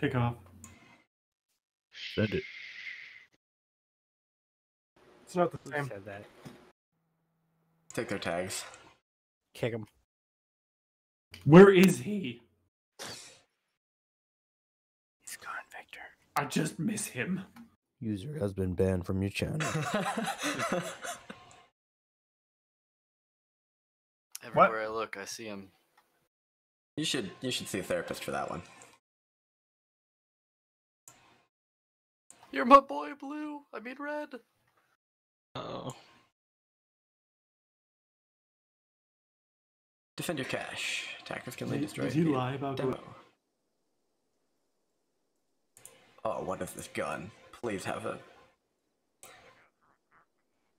Kick off. Send it. It's not the same. said that? Take their tags. Kick him. Where is he? He's gone, Victor. I just miss him. User has been banned from your channel. Everywhere I look, I see him. you should you should see a therapist for that one. You're my boy, Blue. I mean, Red. Oh. Defend your cache. Attackers can lead Did, destroy. did you lie about demo. going? Oh, what is this gun? Please have a.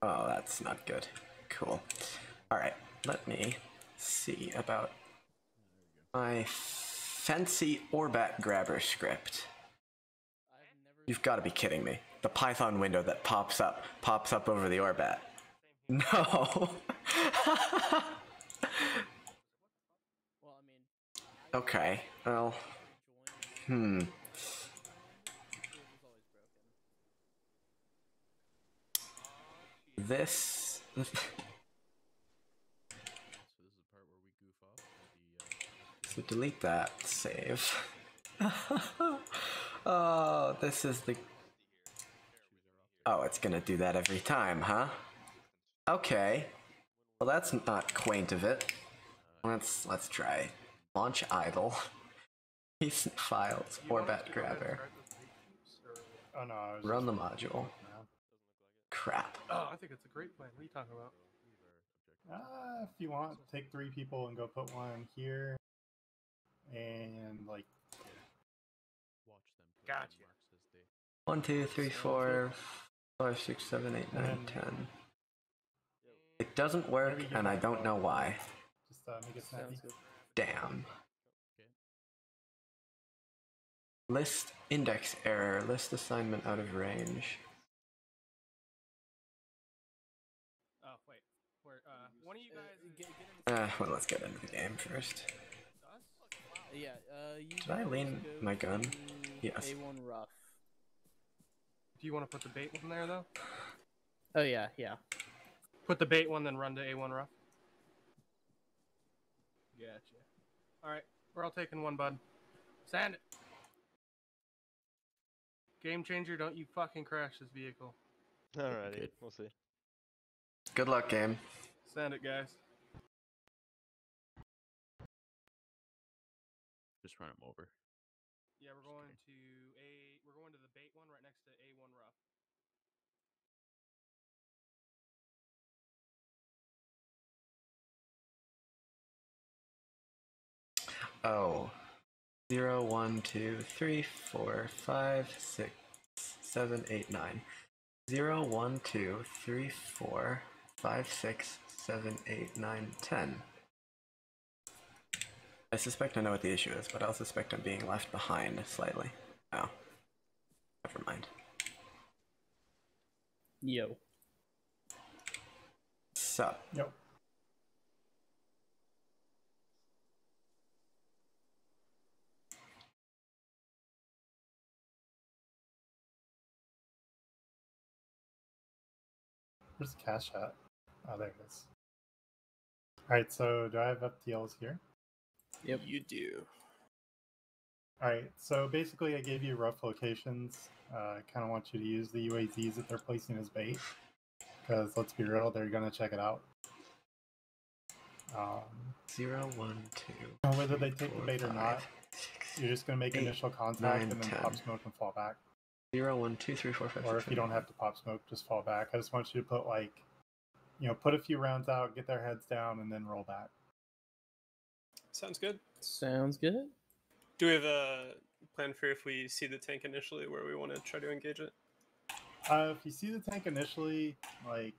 Oh, that's not good. Cool. Alright, let me see about my fancy Orbat grabber script. You've got to be kidding me. The Python window that pops up, pops up over the Orbat. No! okay, well. Hmm. This. So delete that. Save. oh, this is the. Oh, it's gonna do that every time, huh? Okay. Well, that's not quaint of it. Let's let's try. Launch IDLE. Recent files. or Orbat grabber. Oh no, I was Run the module. Crap. Oh, I think it's a great plan. What are you talking about? Uh, if you want, take three people and go put one here, and like Gotcha. One, two, three, four, five, six, seven, eight, nine, And- ten. It doesn't work, and I don't know why. just uh, make it snappy. Damn. List index error. List assignment out of range. Oh wait, where? Uh, one of you guys. Uh, well, let's get into the game first. Yeah, uh, you Did I lean my gun? To Yes. A1 rough. Do you want to put the bait one there though? Oh yeah, yeah. Put the bait one, then run to A1 rough. Gotcha. All right, we're all taking one, bud. Sand it. Game changer, don't you fucking crash this vehicle. Alrighty, Good. we'll see. Good luck, game. Send it, guys. Just run him over. Yeah, we're going to Oh. Zero, one, two, three, four, five, six, seven, eight, nine. Zero, one, two, three, four, five, six, seven, eight, nine, ten. I suspect I know what the issue is, but I'll suspect I'm being left behind slightly. Oh. Never mind. Yo. Sup. Yep. Where's the cache at? Oh, there it is. Alright, so do I have FTLs here? Yep. You do. Alright, so basically I gave you rough locations. Uh, I kind of want you to use the UAZs that they're placing as bait. Because let's be real, they're going to check it out. Um, Zero, one, two. and whether they take the four, bait or not, five, six, you're just going to make eight, initial contact nine, and then 10. pop smoke and fall back. Zero, one, two, three, four, five, Or six, if you seven, don't have to pop smoke, just fall back. I just want you to put like, you know, put a few rounds out, get their heads down, and then roll back. Sounds good. Sounds good. Do we have a plan for if we see the tank initially where we want to try to engage it? Uh, if you see the tank initially, like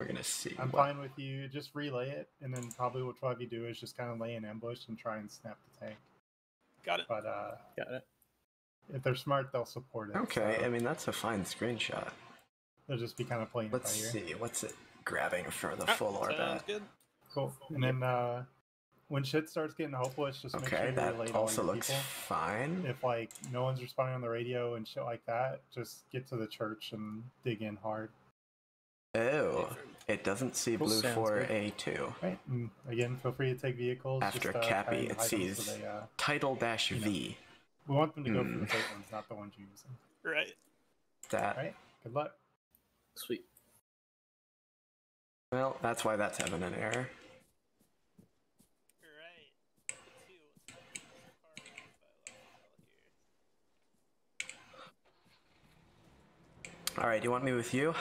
We're gonna see. I'm what- fine with you. Just relay it, and then probably what we'll have you do is just kind of lay an ambush and try and snap the tank. Got it. But uh, Got it. If they're smart, they'll support it. Okay, so I mean that's a fine screenshot. they'll just be kind of playing Let's by ear. see, what's it grabbing for the Ah, full Sounds Orbat? good. Cool. And then uh, when shit starts getting hopeless, just make sure Okay, you that relay all also your looks people. fine. If like no one's responding on the radio and shit like that, just get to the church and dig in hard. Oh, it doesn't see Cool, blue sounds for good. A2. Right. And again, feel free to take vehicles. After just, uh, Cappy, it hide them so sees- they, uh, Title dash V. know. V. we want them to go for Hmm. the fake ones, not the ones you're using. Right. That. Right. Good luck. Sweet. Well, that's why that's having an error. Right. All right, Do you want me with you?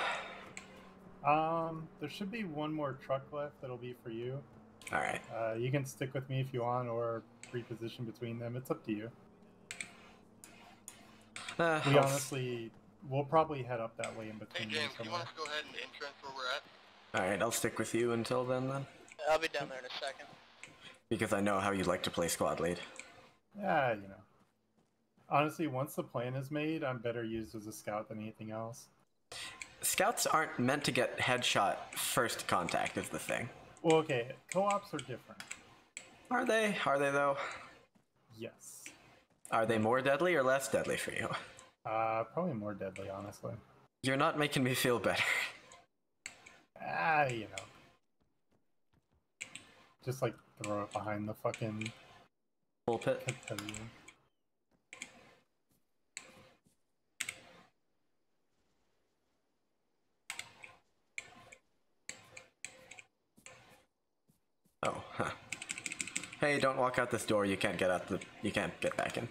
Um, there should be one more truck left that'll be for you. All right. Uh, you can stick with me if you want, or reposition between them. It's up to you. Uh, We honestly, we'll probably head up that way in between them James, do you want to go ahead and entrance where we're at? All right, I'll stick with you until then, then, I'll be down there in a second. because I know how you'd like to play squad lead. Yeah, you know. Honestly, once the plan is made, I'm better used as a scout than anything else. Scouts aren't meant to get headshot first contact. Is the thing. Well, okay, co-ops are different. Are they? Are they though? Yes. Are they more deadly or less deadly for you? Uh, probably more deadly, honestly. You're not making me feel better. Ah, you know. Just like throw it behind the fucking Pulpit. Oh, huh. Hey, don't walk out this door. You can't get out the. You can't get back in.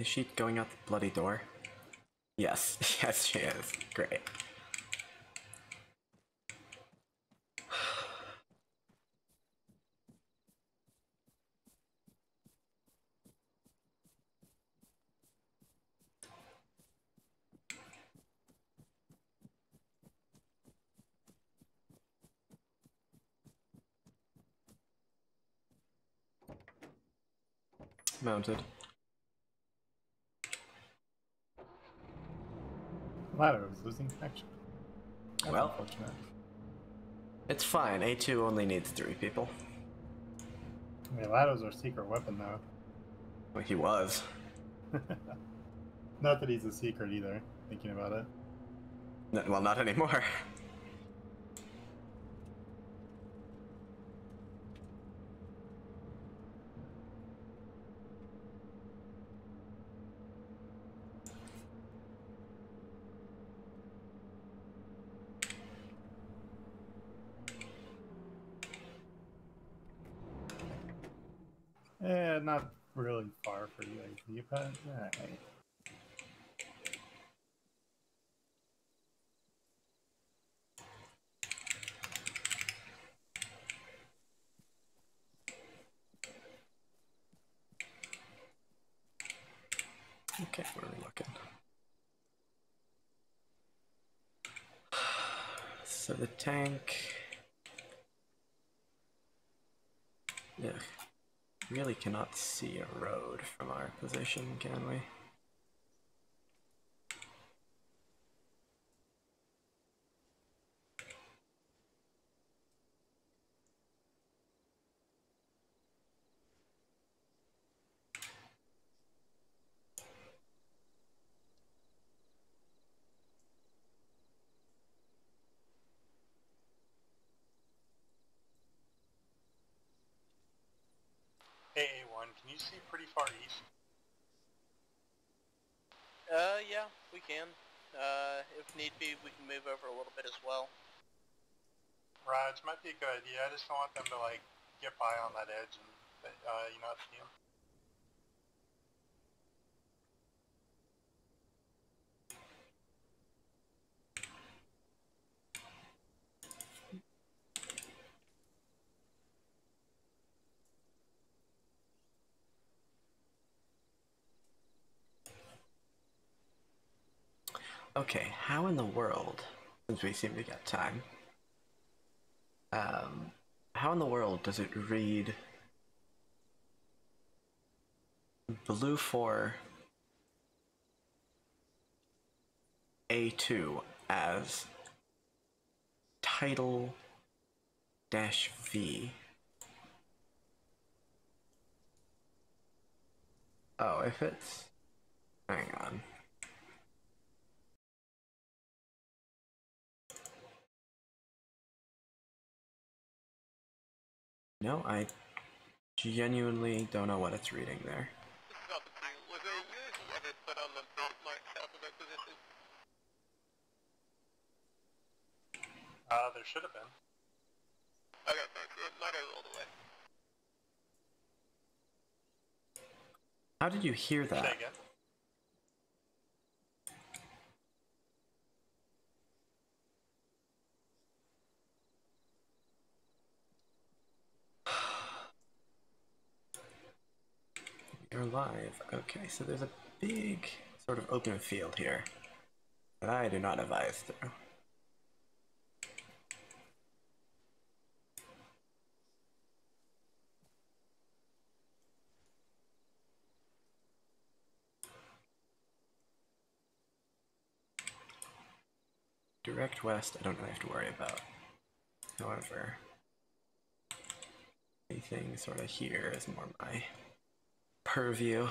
Is she going out the bloody door? Yes, yes, she is. Great. Mounted. Ladder was losing connection. That's Well. unfortunate. It's fine. A2 only needs three people. I mean, Lado's our secret weapon, though. Well, he was. Not that he's a secret either, thinking about it. N- Well, not anymore. Eh, not really far for you, I see, but alright. Okay, where are we looking? So the tank. Yeah. Really cannot see a road from our position, can we? Hey, A1, can you see pretty far east? Uh, yeah, we can. Uh, if need be, we can move over a little bit as well. Raj, might be a good idea. I just don't want them to, like, get by on that edge and, uh, you not see 'em. Okay, how in the world, since we seem to get time, um, how in the world does it read blue for A2 as title dash V. Oh, if it's. Hang on. No, I genuinely don't know what it's reading there. Uh, there should have been. Okay, might all the way. How did you hear that? You're live. Okay, so there's a big sort of open field here that I do not advise through. Direct west, I don't really have to worry about. However, anything sort of here is more my purview.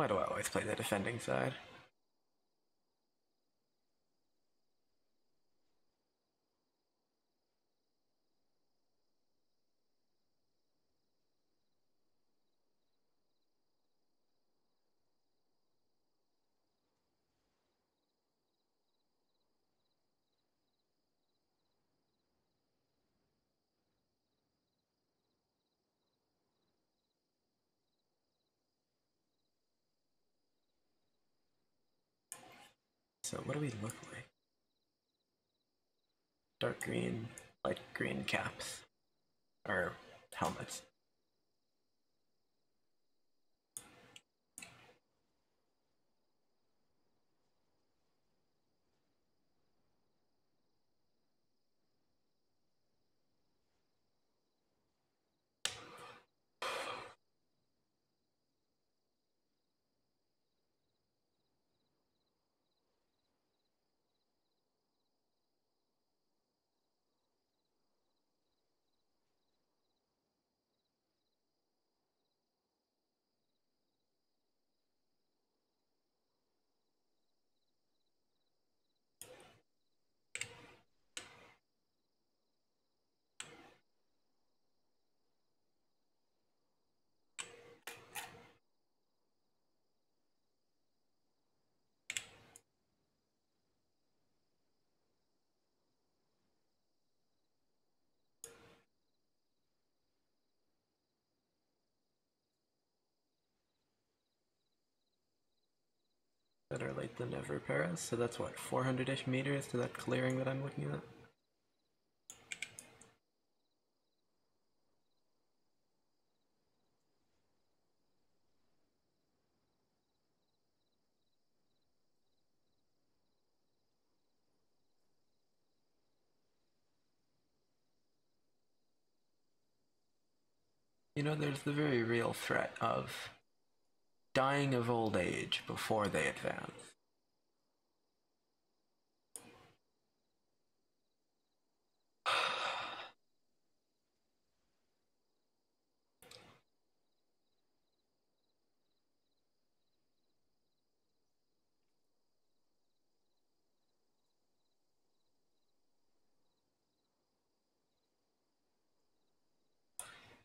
Why do I always play the defending side? So what do we look like? Dark green, light green caps. Or helmets. Better late than never, Paris. So that's what, 400 ish meters to that clearing that I'm looking at? You know, there's the very real threat of dying of old age before they advance.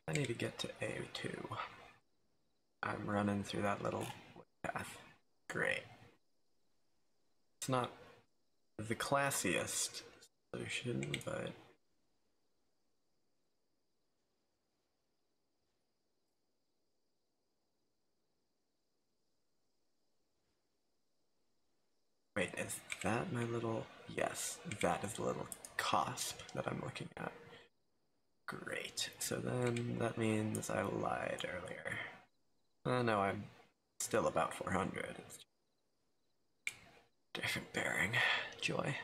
I need to get to A2. I'm running through that little path. Great. It's not the classiest solution, but Wait, is that my little... Yes, that is the little cusp that I'm looking at. Great. So then that means I lied earlier. Uh, no, I'm still about 400. It's different bearing. Joy.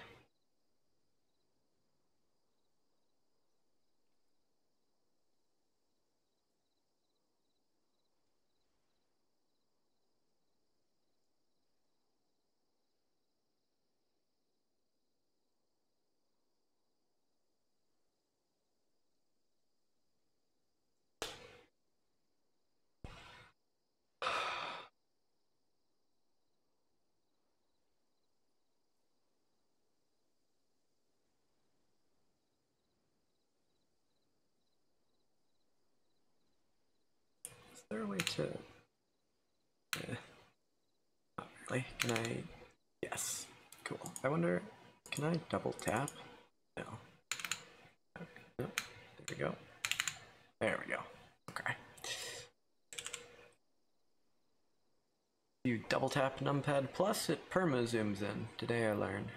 There a way to... Eh, not really. Can I... Yes. Cool. I wonder... Can I double tap? No. No. There we go. There we go. Okay. You double tap numpad plus, it perma zooms in. Today I learned.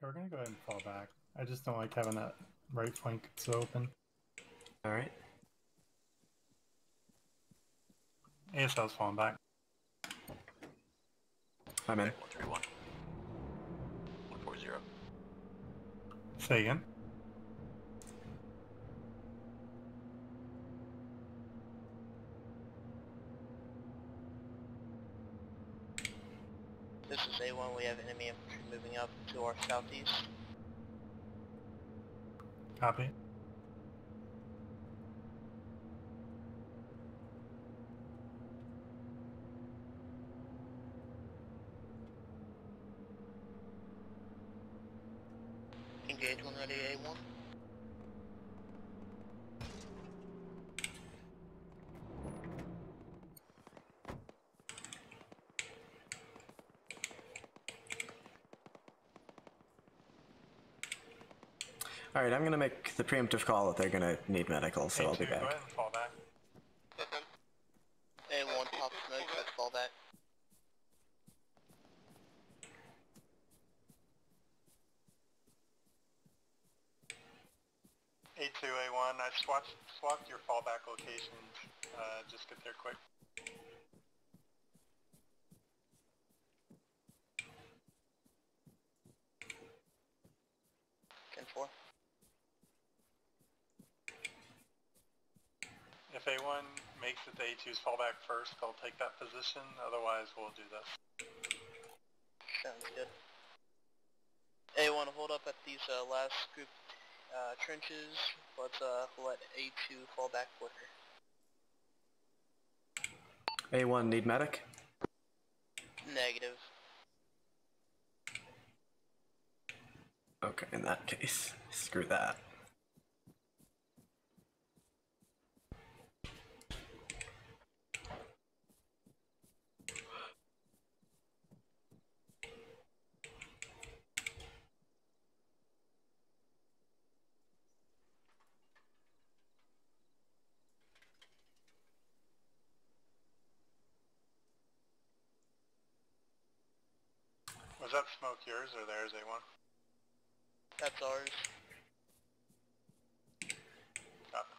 Yeah, we're gonna go ahead and fall back. I just don't like having that right flank so open. Alright. ASL's falling back. I'm in. 131. 140. Say again. This is A1, we have enemy infantry moving up to our southeast. Copy. Engage when ready, A1. Alright, I'm gonna make the preemptive call that they're gonna need medical, so I'll be back. Go ahead and fall back. A1 pop smoke, let's fall back. A2, A1, I swapped, swapped your fallback locations. Uh, just get there quick. Ten four. If A1 makes it to A2's fallback first, they'll take that position. Otherwise, we'll do this. Sounds good. A1 hold up at these uh, last group uh, trenches. Let's uh, let A2 fall back quicker. A1, need medic? Negative. Okay, in that case, screw that. Was that smoke yours or theirs, A1? That's ours. Copy.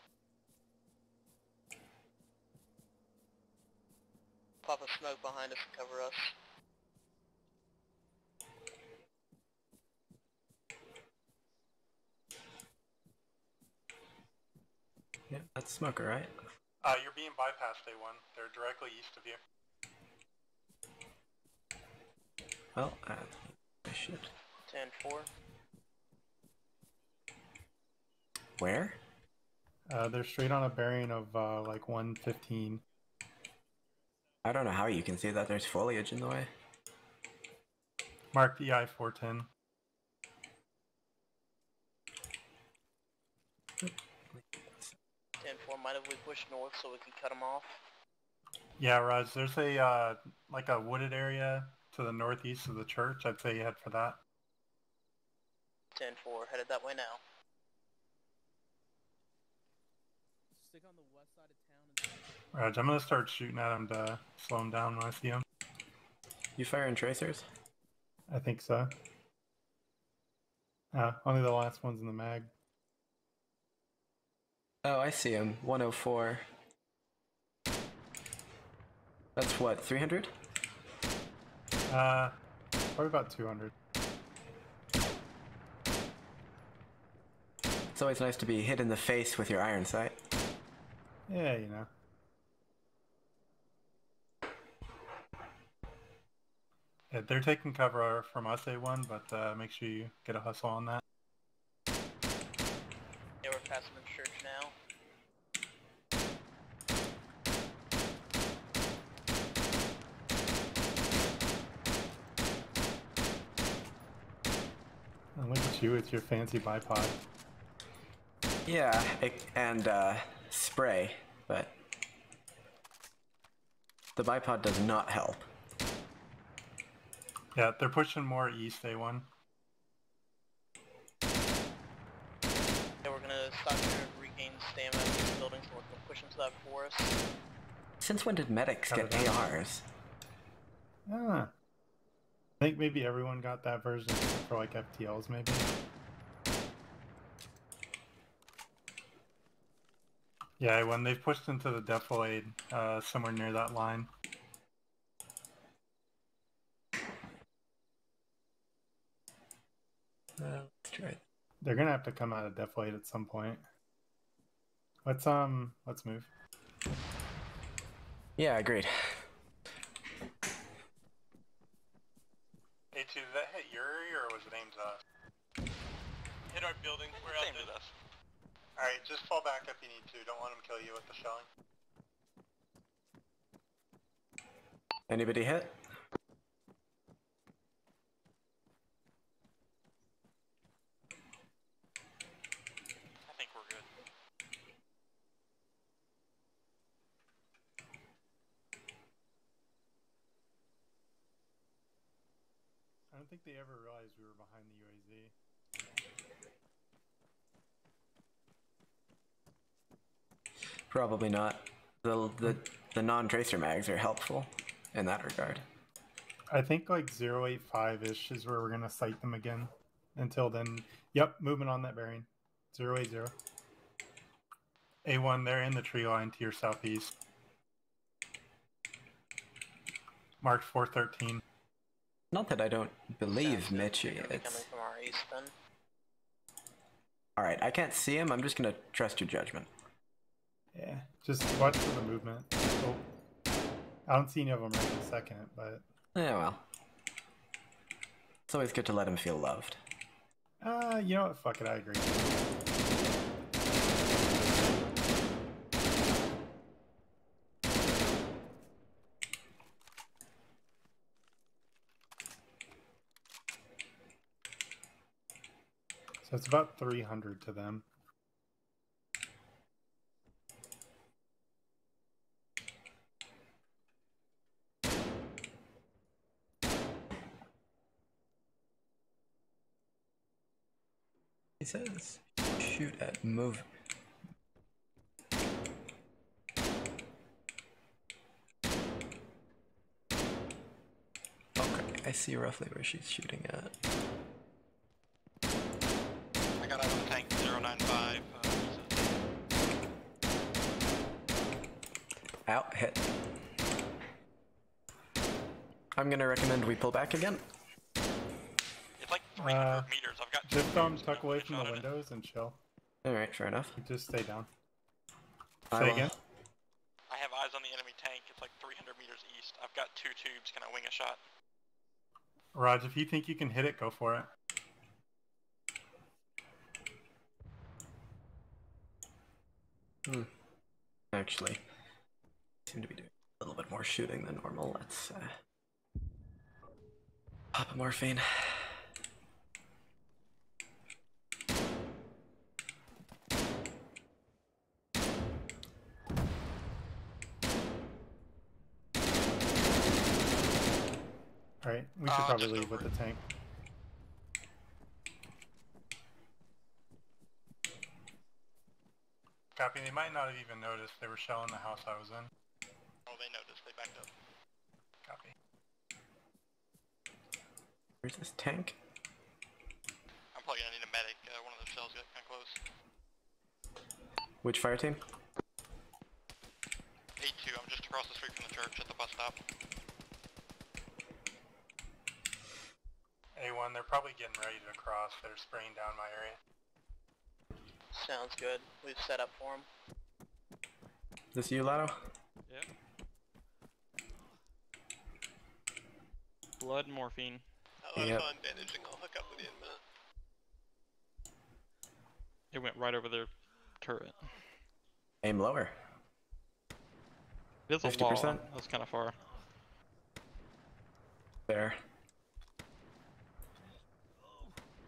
Pop a smoke behind us and cover us. Yeah, that's Smoker, right? Uh, you're being bypassed, A1. They're directly east of you. Well, uh, I should. 10-4. Where? Uh, they're straight on a bearing of uh, like 115. I don't know how you can see that. There's foliage in the way. Mark the I 410. Ten four. Might have we pushed north so we could cut them off? Yeah, Raj, there's a uh, like a wooded area to the northeast of the church. I'd say you head for that. Ten four. Headed that way now. Stick on the west side of town. And... Raj, I'm gonna start shooting at him to slow him down when I see him. You firing tracers? I think so. Uh, only the last one's in the mag. Oh, I see him. 104. That's what, 300? Uh, probably about 200. It's always nice to be hit in the face with your iron sight. Yeah, you know. Yeah, they're taking cover from us, A1, but uh, make sure you get a hustle on that. Yeah, we're passing the church now. And look at you with your fancy bipod. Yeah, it, and uh, spray, but the bipod does not help. Yeah, they're pushing more east, A1. Yeah, we're gonna stop here and regain stamina in these buildings and we're gonna push into that forest. Since when did medics get it. ARs? Ah. I think maybe everyone got that version for like FTLs, maybe. Yeah, when they've pushed into the defilade, uh, somewhere near that line. Uh, try. They're gonna have to come out of defilade at some point. Let's um, let's move. Yeah, agreed. A2, did that hit Yuri or was it aimed at us? Hit our building. We're out there. Alright, just fall back if you need to. Don't let them kill you with the shelling. Anybody hit? I think we're good. I don't think they ever realized we were behind the UAZ. Probably not. The the the non-tracer mags are helpful in that regard. I think like 085-ish is where we're gonna sight them again. Until then, yep, movement on that bearing. 080. A1, they're in the tree line to your southeast. Marked 413. Not that I don't believe Sounds good. Mitch. They're gonna be It's coming from our east then. all right. I can't see him. I'm just gonna trust your judgment. Yeah, just watch for the movement. Oh, I don't see any of them right this second, but Yeah, well. It's always good to let him feel loved. uh, you know what? Fuck it, I agree. So it's about 300 to them. Says, shoot at move. Okay, I see roughly where she's shooting at. I got eyes on tank 095. Uh, Out, hit. I'm gonna recommend we pull back again. it's like 300 Uh, meters. I've got Just um, tuck away from the windows and chill. Alright, fair enough. Just stay down. I Say will- again. I have eyes on the enemy tank. It's like 300 meters east. I've got two tubes. Can I wing a shot? Raj, if you think you can hit it, go for it. Hmm. Actually, seem to be doing a little bit more shooting than normal. Let's uh, pop a morphine. Alright, we should probably just leave with the tank. Copy. They might not have even noticed they were shelling the house I was in. Oh, they noticed. They backed up. Copy. Where's this tank? I'm probably gonna need a medic. Uh, one of those shells got kind of close. Which fire team? A2. I'm just across the street from the church at the bus stop. A1, they're probably getting ready to cross. They're spraying down my area. Sounds good. We've set up for them. Is this you, Lotto? Yep. Blood morphine. Oh, Yep. I'm bandaging. I'll hook up with you in a minute. It went right over their turret. Aim lower. It is a 50%? wall. That's kind of far. There.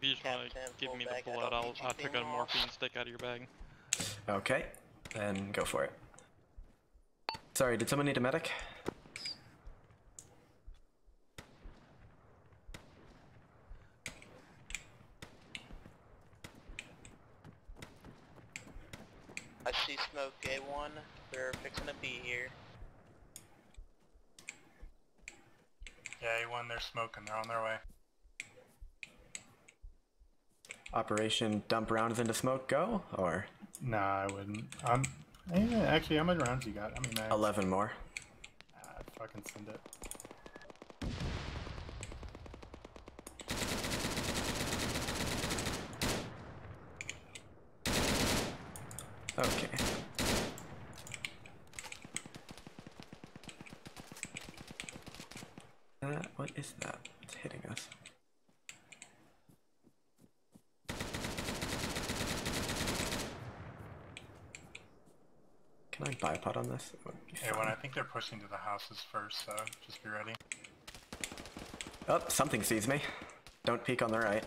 If you just want to give me the I blood, I'll, I'll take a morphine stick out of your bag. Okay, then go for it. Sorry, did someone need a medic? I see smoke A1. They're fixing to be here. Yeah, A1, they're smoking. They're on their way. Operation dump rounds into smoke go? Or Nah, I wouldn't. Um, eh, actually, how many rounds you got? Many mags? 11 more? Ah, fucking send it. Okay. Uh, what is that? It's hitting us. Can I bipod on this? That would be A1, fun. I think they're pushing to the houses first, so just be ready. Oh, something sees me. Don't peek on the right.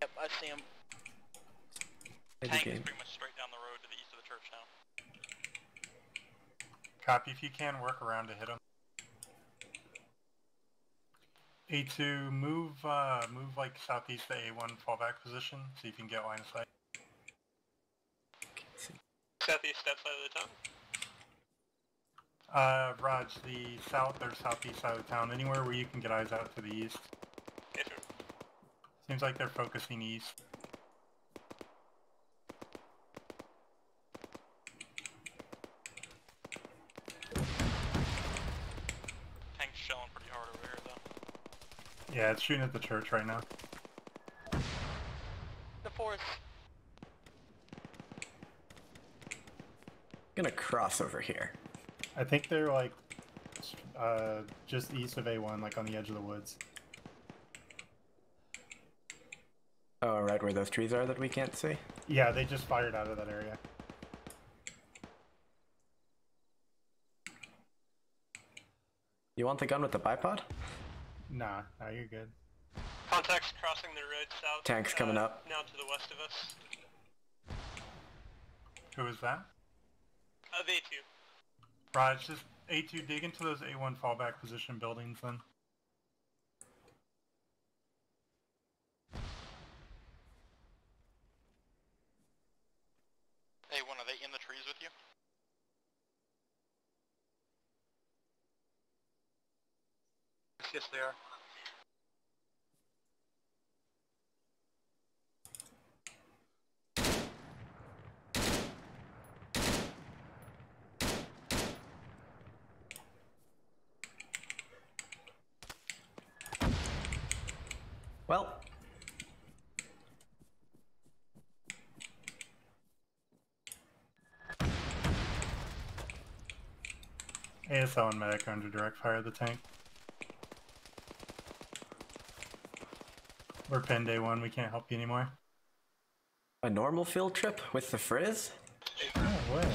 Yep, I see him. Maybe Tank is game. pretty much straight down the road to the east of the church now. Copy. If you can, work around to hit them. A2, move, uh, move like southeast to A1 fallback position, so you can get line of sight. Southeast step side of the town. Uh, Raj, the south or southeast side of the town, anywhere where you can get eyes out to the east. Yes, sir. Seems like they're focusing east. Tank's shelling pretty hard over here, though. Yeah, it's shooting at the church right now. The force. gonna cross over here. I think they're like uh, just east of A1, like on the edge of the woods. Oh, right where those trees are that we can't see? Yeah, they just fired out of that area. You want the gun with the bipod? Nah, nah, you're good. Contacts crossing the road south. Tanks coming uh, up. Now to the west of us. Who is that? Uh, they too. Raj, just A2, dig into those A1 fallback position buildings then. Hey, one, are they in the trees with you? Are. Well. ASL and medic are under direct fire of the tank. We're pinned day one, we can't help you anymore. A normal field trip with the frizz? No way.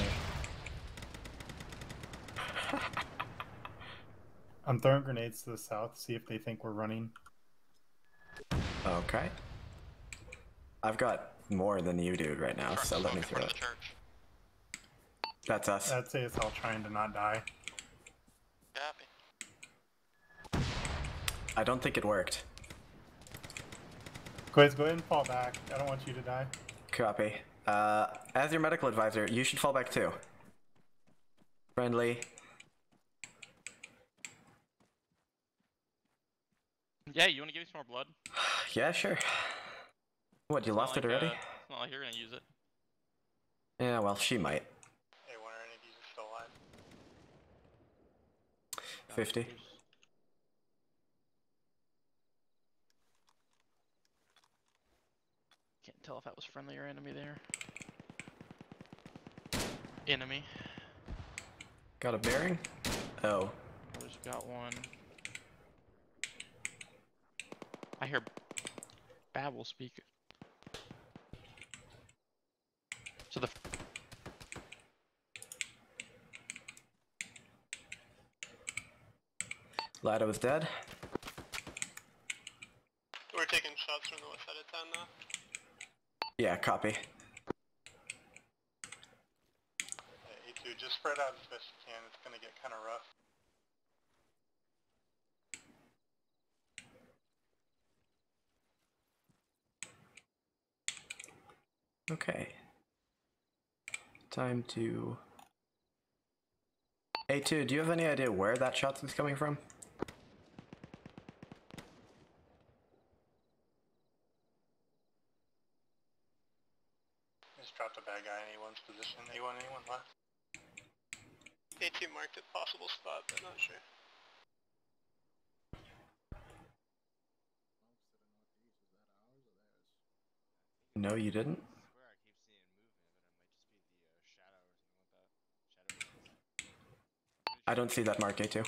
I'm throwing grenades to the south, see if they think we're running. Okay. I've got more than you do right now, so let me throw it. That's us. That's ASL trying to not die. Copy. I don't think it worked. Quiz, go ahead and fall back. I don't want you to die. Copy. Uh, as your medical advisor, you should fall back too. Friendly. Yeah, you want to give me some more blood? yeah, sure. What, you lost like, it already? Uh, you're gonna use it. Yeah, well, she might. Hey, 50. Tell if that was friendly or enemy there. Enemy. Got a bearing? Oh. I just got one. I hear Babel speak. So the f- Lado is dead. We're taking shots from the west side of town now. Yeah, copy. Hey, A2, just spread out as best you can. It's gonna get kind of rough. Okay. Time to... A2, do you have any idea where that shot is coming from? Just dropped a bad guy in A1's position. A1, anyone left? A2 marked a possible spot, but not sure. No, you didn't? I don't see that mark, A2.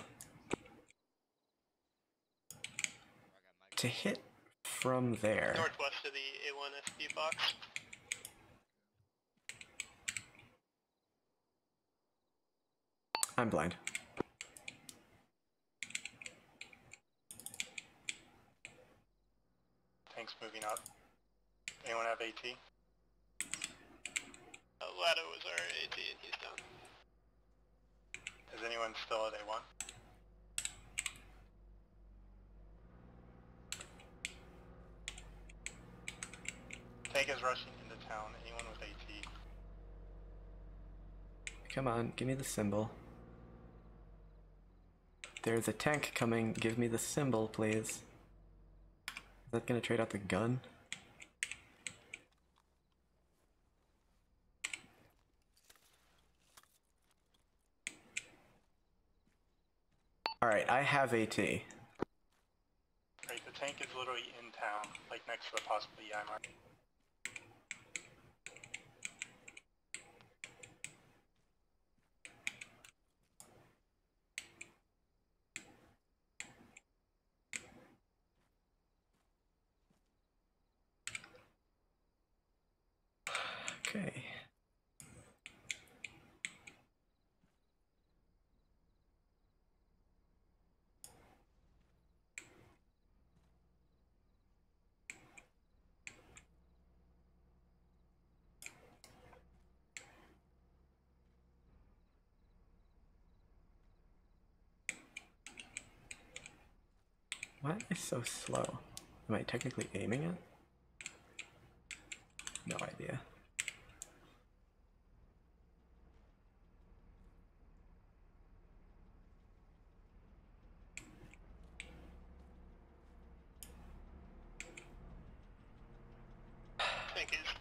To hit from there... Northwest of the A1 FB box. I'm blind. Tank's moving up. Anyone have AT? Lado was our AT and he's down. Is anyone still at A1? Tank is rushing into town. Anyone with AT? Come on, give me the symbol. There's a tank coming. Give me the symbol, please. Is that gonna trade out the gun? Alright, I have AT. The tank is literally in town, like next to Why am I so slow? Am I technically aiming it? No idea.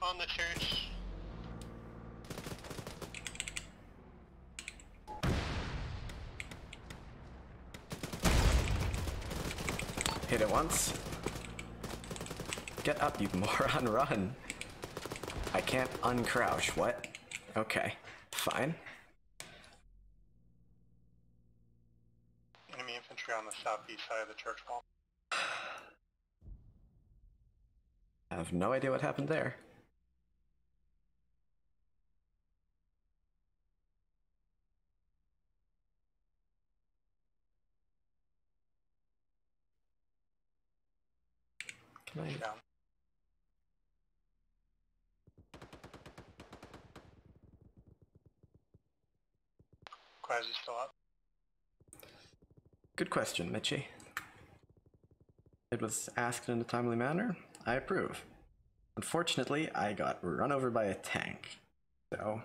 on the church. Once. Get up, you moron, run. I can't uncrouch, what? Okay, fine. Enemy infantry on the southeast side of the church wall. I have no idea what happened there. Can I? Down. Quasi still up. Good question, Mitchy. It was asked in a timely manner. I approve. Unfortunately, I got run over by a tank. So.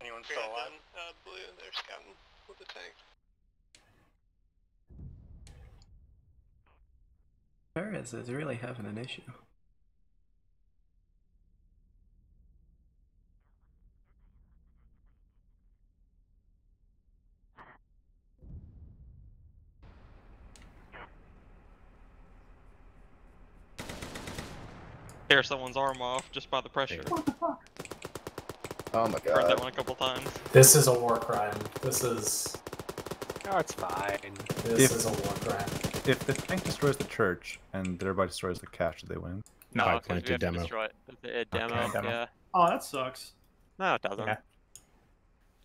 Anyone Yeah, still alive? down, uh, blue, they're scouting with the tank. Perez is really having an issue. Tear someone's arm off just by the pressure. Oh my god. Heard that one a couple times. This is a war crime. This is Oh, it's fine. this If- is a war crime. If the tank destroys the church and everybody destroys the cache, do they win? No, I we planted have to demo. destroy it. The demo, Okay, demo. yeah. Oh, that sucks. No, it doesn't. Yeah.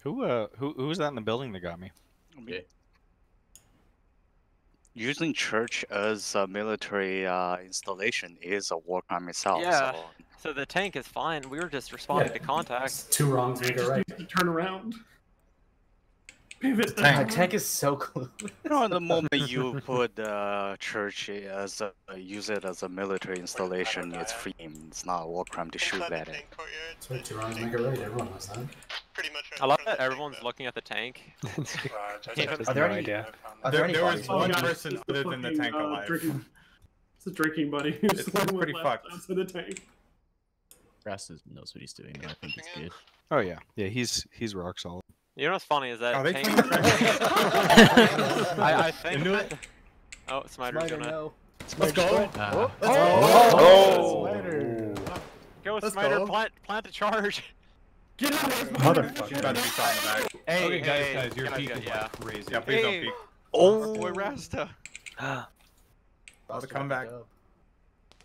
Who uh who who was that in the building that got me? Using church as a military uh, installation is a war crime itself. Yeah. So So the tank is fine. We were just responding Yeah, to contact. Two wrongs make a right. Turn around. Pivot. The tank. tank is so close. you know, the moment you put uh, church as a, use it as a military installation, it's free. It's not a war crime to shoot at it. That's right, make a right. Everyone knows that. I love that everyone's looking at the tank. Are there any- Are There, there there was bodies one left? person other than the tank alive. It's a drinking buddy who's It's- the one it's with pretty fucked. outside the tank. Grass knows what he's doing. and I think he's good. Oh yeah, yeah. He's he's rock solid. You know what's funny is that Are they tank. playing I, I think. Into it? that- Oh, Smiter's gonna. Let's go. Uh, Oh! Spider. Go, Let's Smiter, go. plant, plant a charge. Get out of here, Motherfucker. About to be shot in the back. Hey, okay, guys, hey, guys, you're guys, peeking yeah. like crazy. Yeah, please don't Hey. peek. Oh, boy Rasta. Oh, the comeback.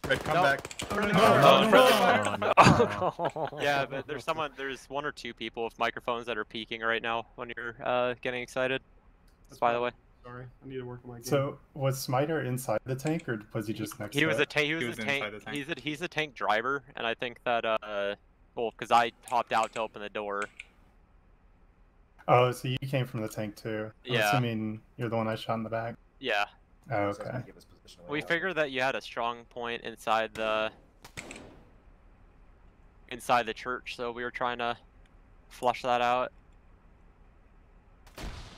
Red No. comeback. No, no, no, no. yeah, but there's someone, there's one or two people with microphones that are peeking right now when you're uh, getting excited. Just by the way, Sorry, I need to work on my game. So was Smiter inside the tank or was he just next he to was it? a tank. He was, He was a inside tank. the tank. He's a he's a tank driver, and I think that uh, well, because I hopped out to open the door. Oh, so you came from the tank too. I'm Yeah. assuming you're the one I shot in the back. Yeah, Oh, okay. we figured that you had a strong point inside the inside the church, so we were trying to flush that out.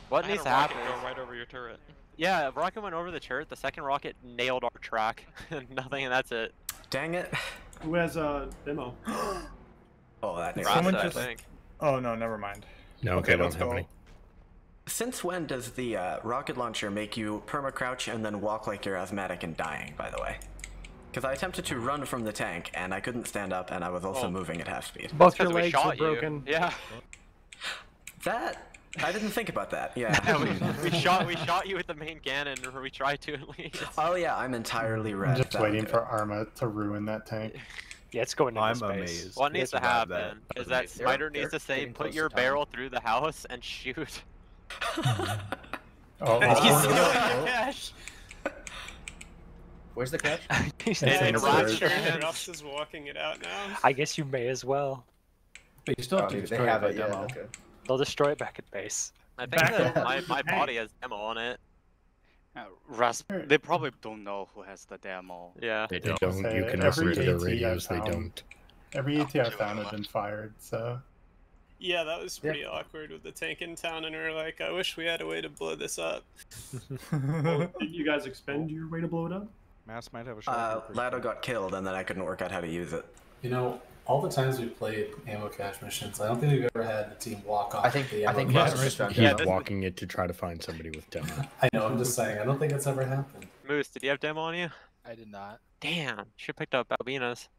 What I needs had to a rocket happen? go right over your turret. Yeah, rocket went over the turret. The second rocket nailed our track. Nothing, and that's it. Dang it. Who has uh, a demo? Oh, that Did nearly someone I just- think. Oh no, never mind. No, okay, I don't let's go. any. Since when does the uh, rocket launcher make you perma crouch and then walk like you're asthmatic and dying, by the way? Because I attempted to run from the tank and I couldn't stand up and I was also Oh. moving at half speed. Both your legs are shot you. broken. Yeah. That I didn't think about that. Yeah. Yeah, we, we shot we shot you with the main cannon, or we tried to at least. oh yeah, I'm entirely I'm red. just That'll waiting for. Arma to ruin that tank. Yeah, it's going into I'm space. amazed. What needs to happen that. is that They're- Smiter needs they're to say, "Put your time." barrel through the house and shoot." Oh, He's oh, doing oh, the cache. Where's the catch? It's in in a the rock. bird. Yeah. Russ is walking it out now. I guess you may as well. But you still have Oh, to they- destroy they it have by it, yeah, demo. okay. They'll destroy it back at base. I think Back that my, my body has demo on it. Uh, Ras- they probably don't know who has the demo. Yeah. They Yeah, don't. You can every listen to their AT I radios. They don't. Every AT I found had been fired, so Yeah, that was pretty awkward with the tank in town, and we are like, I wish we had a way to blow this up. Did you guys expend your way to blow it up? Mass might have a Uh, Lado got killed, and then I couldn't work out how to use it. You know, all the times we've played ammo cache missions, I don't think we've ever had the team walk off. I think- the I ammo think cache Master mission. He's Yeah, walking it to try to find somebody with demo. I know. I'm just saying. I don't think it's ever happened. Moose, did you have demo on you? I did not. Damn, should picked up Albina's.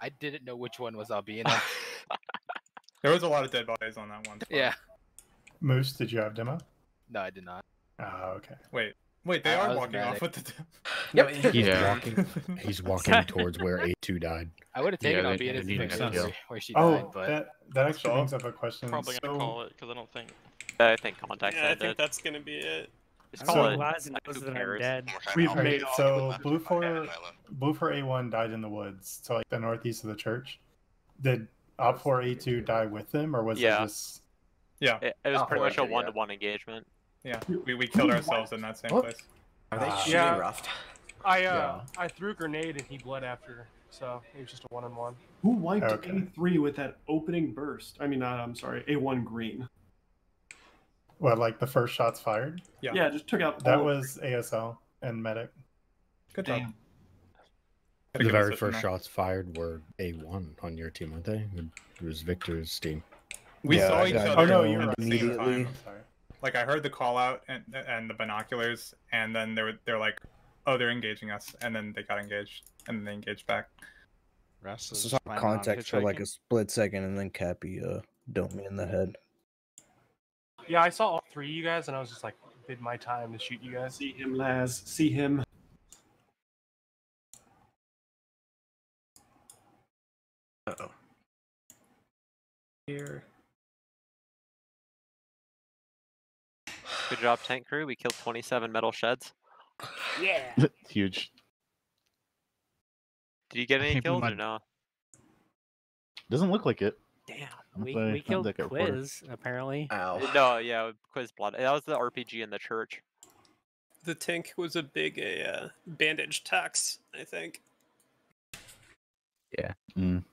I didn't know which one was Albina. There was a lot of dead bodies on that one. spot. yeah. Moose, did you have demo? No, I did not. Oh, okay. Wait, wait, they I- I are walking medic. off with the. Yep. He's Yeah. walking. He's walking towards where A2 died. I would have taken Yeah, they- Albina's they need if to I knew kill. where- where she Oh, died, but that that actually So- brings up a question. Probably gonna So- call it because I don't think. I think contact Yeah, I ended. think that's gonna be it. Just So- call it. Glad Who cares? We've Alright, made so blue for blue for A1 died in the woods, so like the northeast of the church. Did OPFOR A2 die with them, or was Yeah. it just? Yeah, It, it was pretty much a one-to-one engagement. yeah, we, we killed ourselves in that same What? place. Are they shooting Yeah. roughed? I uh, Yeah. I threw a grenade and he bled after, so it was just a one on one. Who wiped Okay. A3 with that opening burst? I mean, uh, I'm sorry, A1 green. What, like the first shots fired? Yeah. Yeah, just took out That was ASL and medic. Good job. Damn. Gotta The very first mark. shots fired were A1 on your team, weren't they? It was Victor's team. We Yeah, saw each other Oh no, you're right. the same immediately. time. I'm sorry. Like I heard the call out and and the binoculars, and then they were they're like, oh, they're engaging us, and then they got engaged, and then they engaged back. Rest This is is on planning on context for like a split second, and then Cappy uh dumped me in the head. Yeah, I saw all three of you guys, and I was just like, bid my time to shoot you guys. See him, Laz. See him. Uh oh. Here. Good job, tank crew. We killed 27 metal sheds. yeah. Huge. Did you get any can't kills or no? Doesn't look like it. Damn. We, glad- we I'm killed glad I. Quiz, apparently. Ow. No, yeah, quiz blood. That was the RPG in the church. The tank was a big a uh, bandage tax, I think. Yeah. Mm.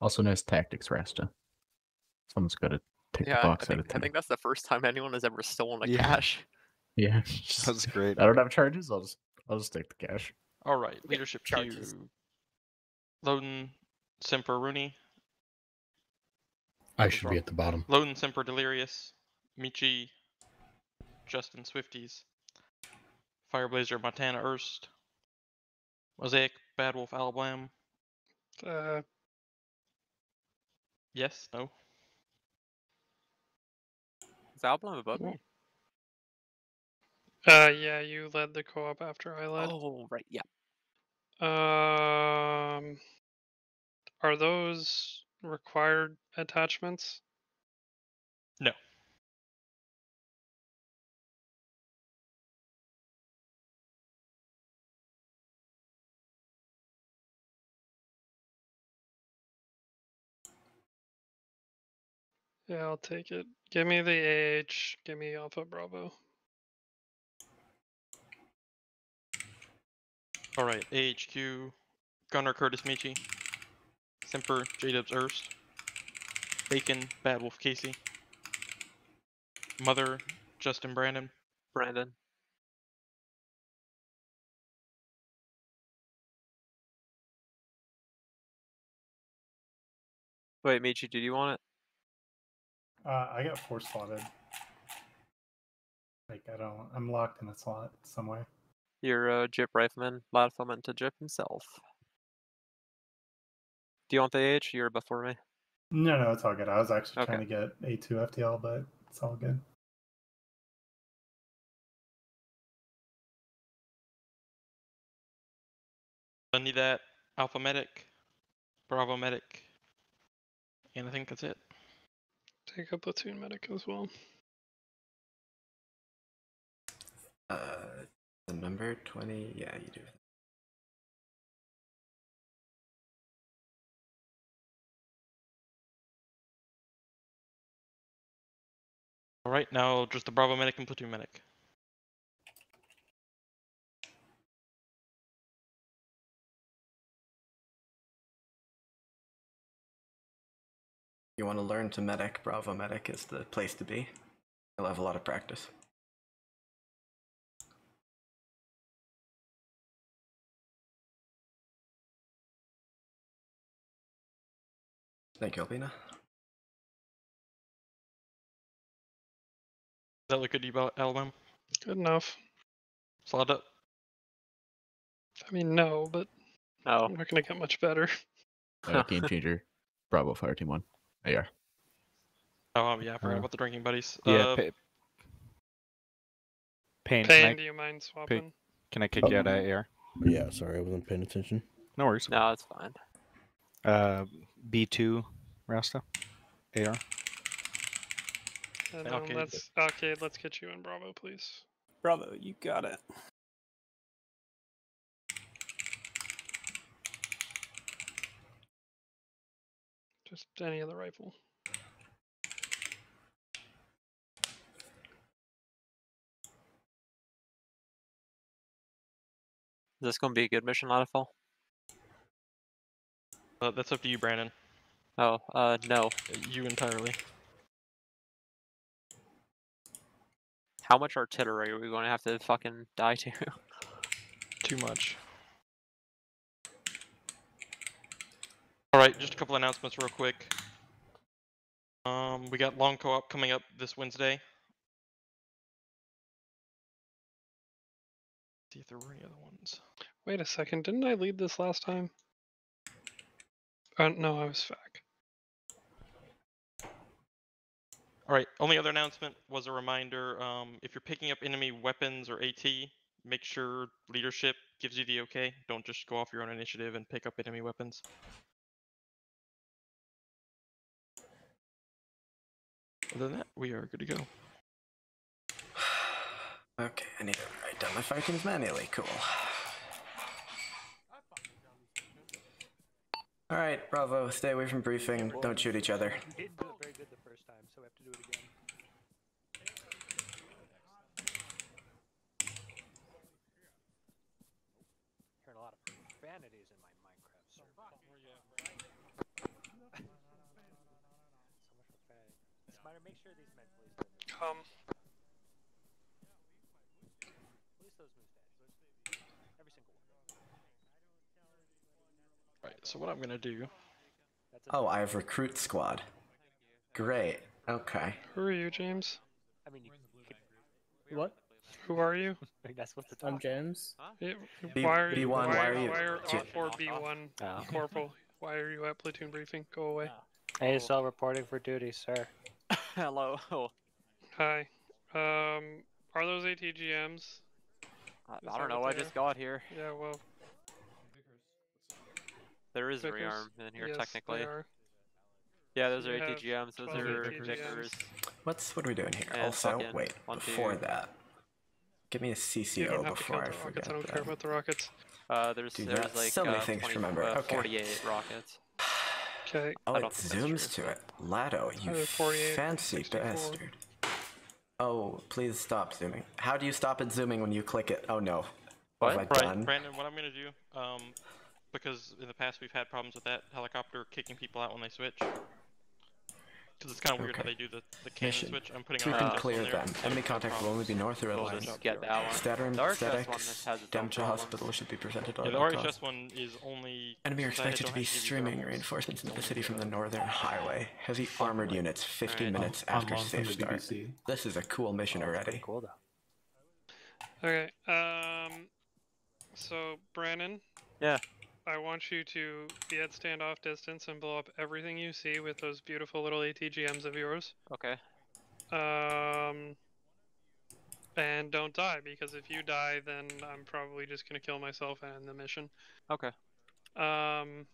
Also, nice tactics, Rasta. Someone's got to take Yeah, the box I out think, of I think that's the first time anyone has ever stolen a Yeah. cache. Yeah. That's great. I don't have charges. I'll just I'll just take the cache. All right, leadership charges. queue. Loden, Semper Rooney, I should be at the bottom. Loden, Semper Delirious, Michi, Justin Swifties, Fireblazer, Montana Erst, Mosaic, Bad Wolf, Alablam. Uh, yes, no. Is Album above me? Uh, yeah, you led the co-op after I led. Oh, right, yeah. Um, are those required attachments? Yeah, I'll take it. Give me the AH. Give me Alpha Bravo. All right, AHQ, Gunner Curtis Michi, Semper J-Dubs Erst, Bacon Bad Wolf Casey, Mother Justin Brandon, Brandon. Wait, Michi, did you want it? Uh, I got four slotted. Like I don't. I'm locked in a slot somewhere. You're a Jip Rifleman, Lad Foment to Jip himself. Do you want the AH? You're before me. No, no, it's all good. I was actually Okay. trying to get A2 FTL, but it's all good. I need that Alpha Medic, Bravo Medic, and I think that's it. Take a platoon medic as well. Uh, the number 20? Yeah, you do. All right, now just the Bravo Medic and Platoon Medic. you want to learn to medic, Bravo Medic is the place to be. You'll have a lot of practice. Thank you, Albina. Does that look good to you? Good enough. Slot up. I mean, no, but no. I'm not going to get much better. Uh, game changer. Bravo, Fire Team 1. Yeah. Oh um, yeah, I forgot uh, about the drinking buddies. Yeah. Uh, pa I, do you mind swapping? Can I kick oh, you out of air? Yeah, sorry, I wasn't paying attention. No worries. No, it's fine. Uh, B2, Rasta, AR. And okay. let's, okay, let's get you in Bravo, please. Bravo, you got it. Just any other rifle. Is this gonna be a good mission, Latiful? uh, that's up to you, Brandon. Oh, uh, no. Uh, You entirely. How much artillery are we going to have to fucking die to? Too much. All right, just a couple announcements real quick. Um, we got long co-op coming up this Wednesday. See if there were any other ones. Wait a second. Didn't I lead this last time? Uh, no, I was FAC. All right. Only other announcement was a reminder. Um, if you're picking up enemy weapons or AT, make sure leadership gives you the okay. Don't just go off your own initiative and pick up enemy weapons. Other than that, we are good to go. Okay, I need to write down my fire manually. Cool. Alright, Bravo, stay away from briefing. Don't shoot each other. You didn't do it very good the first time, so we have to do it again. Hearing a lot of profanities in my Minecraft server. so much profanity. Spider, make sure these men police their moves. Come. Um, police those moves, Every single one. Right. So what I'm gonna do? Oh, I have recruit squad. Great. Okay. Who are you, James? I mean, you could... What? Who are you? That's what the I'm James. Yeah, B- why are B1, you? why Why are you- Why are J- off for B1 Oh. Corporal? Why are you at platoon briefing? Go away. Ah. ASL reporting for duty, sir. Hello. Hi. Um, are those ATGMs? I, I don't know. what I just got here. Yeah, well, There is Vickers. rearm in here yes, technically. Are. Yeah, those You are ATGMs. Those are ATGMs. Vickers. What's what are we doing here? And also, fucking wait, one, two. before that, give me a You CCO don't have to before count I the rockets. forget I don't that. care about the rockets. Uh, there's Dude, there's like so many uh, things to remember. uh, Okay. 48 rockets. Okay. Oh, it don't think that's zooms to it. Lado, you fancy 64. bastard. Oh, please stop zooming. How do you stop it zooming when you click it? Oh no. What have I Right, done? Brandon. What I'm gonna do, um, because in the past we've had problems with that helicopter kicking people out when they switch. Because it's kind of weird how they do the the cannon Mission. switch. I'm putting Troop on and clear on them. so Enemy contact will only be north or red We'll line. just get that one. Statter, The RHS one statics, has its own Demcha problems. Hospital should be presented on Yeah, the all RHS costs. one is only. Enemy are since I had expected to be have to give you streaming reinforcements into the city from the northern highway. Heavy armored units 50 Alright. minutes On- after safe start. BBC. This is a cool mission already. Cool though. Okay. Um. So Brandon. Yeah. I want you to be at standoff distance and blow up everything you see with those beautiful little ATGMs of yours. Okay. Um. And don't die because if you die, then I'm probably just gonna kill myself and end the mission. Okay. Um.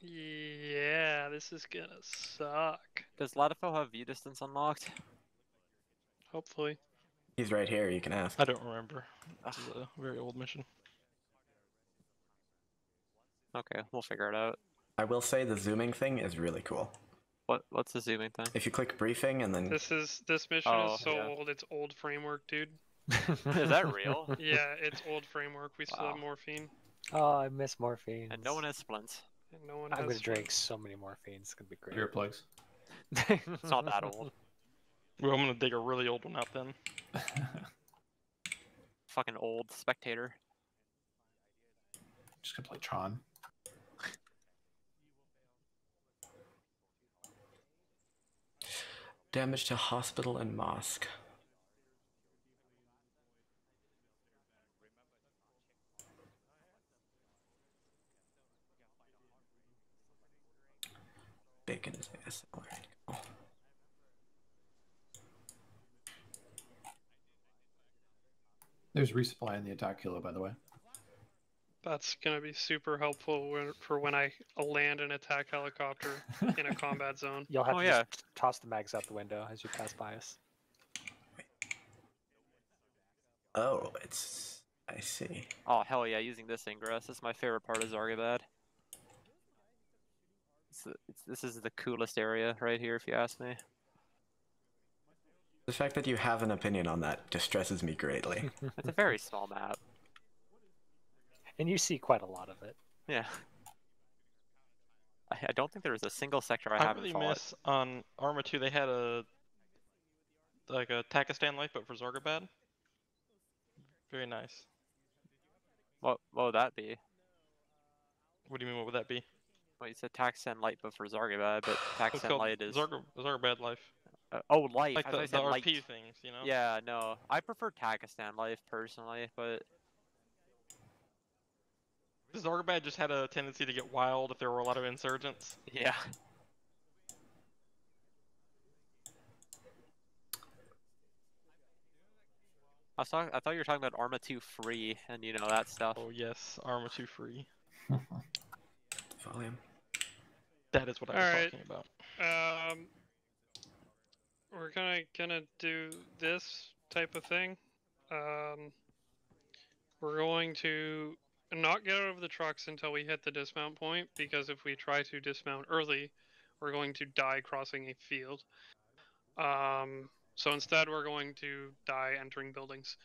Yeah, this is gonna suck. Does Latifel have view distance unlocked? Hopefully. He's right here, you can ask. I don't remember. This is ah. a very old mission. Okay, we'll figure it out. I will say the zooming thing is really cool. What What's the zooming thing? If you click briefing and then This is this mission Oh, is so yeah. old. It's old framework, dude. Is that real? Yeah, it's old framework. We still Wow. have morphine. Oh, I miss morphine. And no one has splints. And no one I'm has gonna swim. drink so many morphines. It's gonna be great. Earplugs. it's not that old. Well, I'm gonna dig a really old one out then. Fucking old spectator. Just gonna play Tron. Damage to hospital and mosque. Bacon is ASL. Right. There's resupply in the attack kilo, by the way. That's gonna be super helpful when, for when I land an attack helicopter in a combat zone. You'll have Oh, to yeah. just toss the mags out the window as you pass by us. Oh, it's. I see. Oh hell yeah, using this ingress. This is my favorite part of Zargabad. It's, the- it's, this is the coolest area right here, if you ask me. The fact that you have an opinion on that distresses me greatly. It's a very small map. And you see quite a lot of it. Yeah. I, I don't think there was a single sector I, I, haven't really fought. miss on Arma 2. They had a like a Takistan life, but for Zargabad. Very nice. What what would that be? What do you mean? What would that be? Well, you said Taxan Light, but for Zargabad, but It's Taxan Light is. Zarg- Zargabad life. Uh, oh, light. Like I the, thought you the said RP light. things, you know. Yeah, no. I prefer Takistan Life personally, but Zargabad just had a tendency to get wild if there were a lot of insurgents. yeah. I was talking, I thought you were talking about Arma 2 free and you know that stuff. Oh yes, Arma 2 free. Volume. That is what I was Alright. talking about. Um, we're gonna gonna do this type of thing. Um, we're going to not get out of the trucks until we hit the dismount point because if we try to dismount early, we're going to die crossing a field. Um, so instead, we're going to die entering buildings.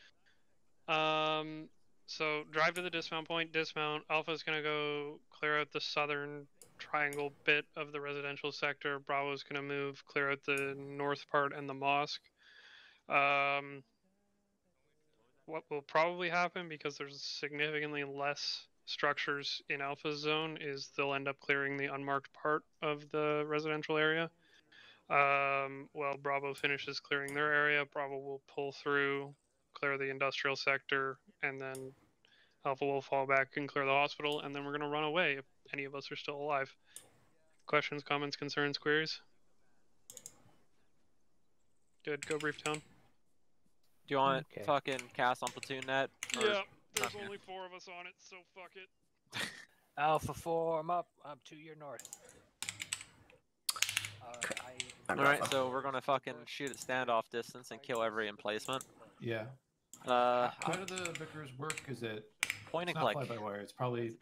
Um, so drive to the dismount point, dismount. Alpha's gonna go clear out the southern triangle bit of the residential sector. Bravo's gonna move, clear out the north part and the mosque. Um, what will probably happen because there's significantly less structures in Alpha zone is they'll end up clearing the unmarked part of the residential area. Um, while Bravo finishes clearing their area, Bravo will pull through, clear the industrial sector, and then Alpha will fall back and clear the hospital, and then we're gonna run away if any of us are still alive. Questions, comments, concerns, queries? Good. Go brief town. Do you want Okay. fucking cast on platoon net? or- Yeah, there's Okay. only four of us on it, so fuck it. Alpha form up, up to your north. Uh, I, Alright, so we're gonna fucking shoot at standoff distance and kill every emplacement. Yeah. Uh, How do the Vickers work? Is it point and not click. fly by wire? It's probably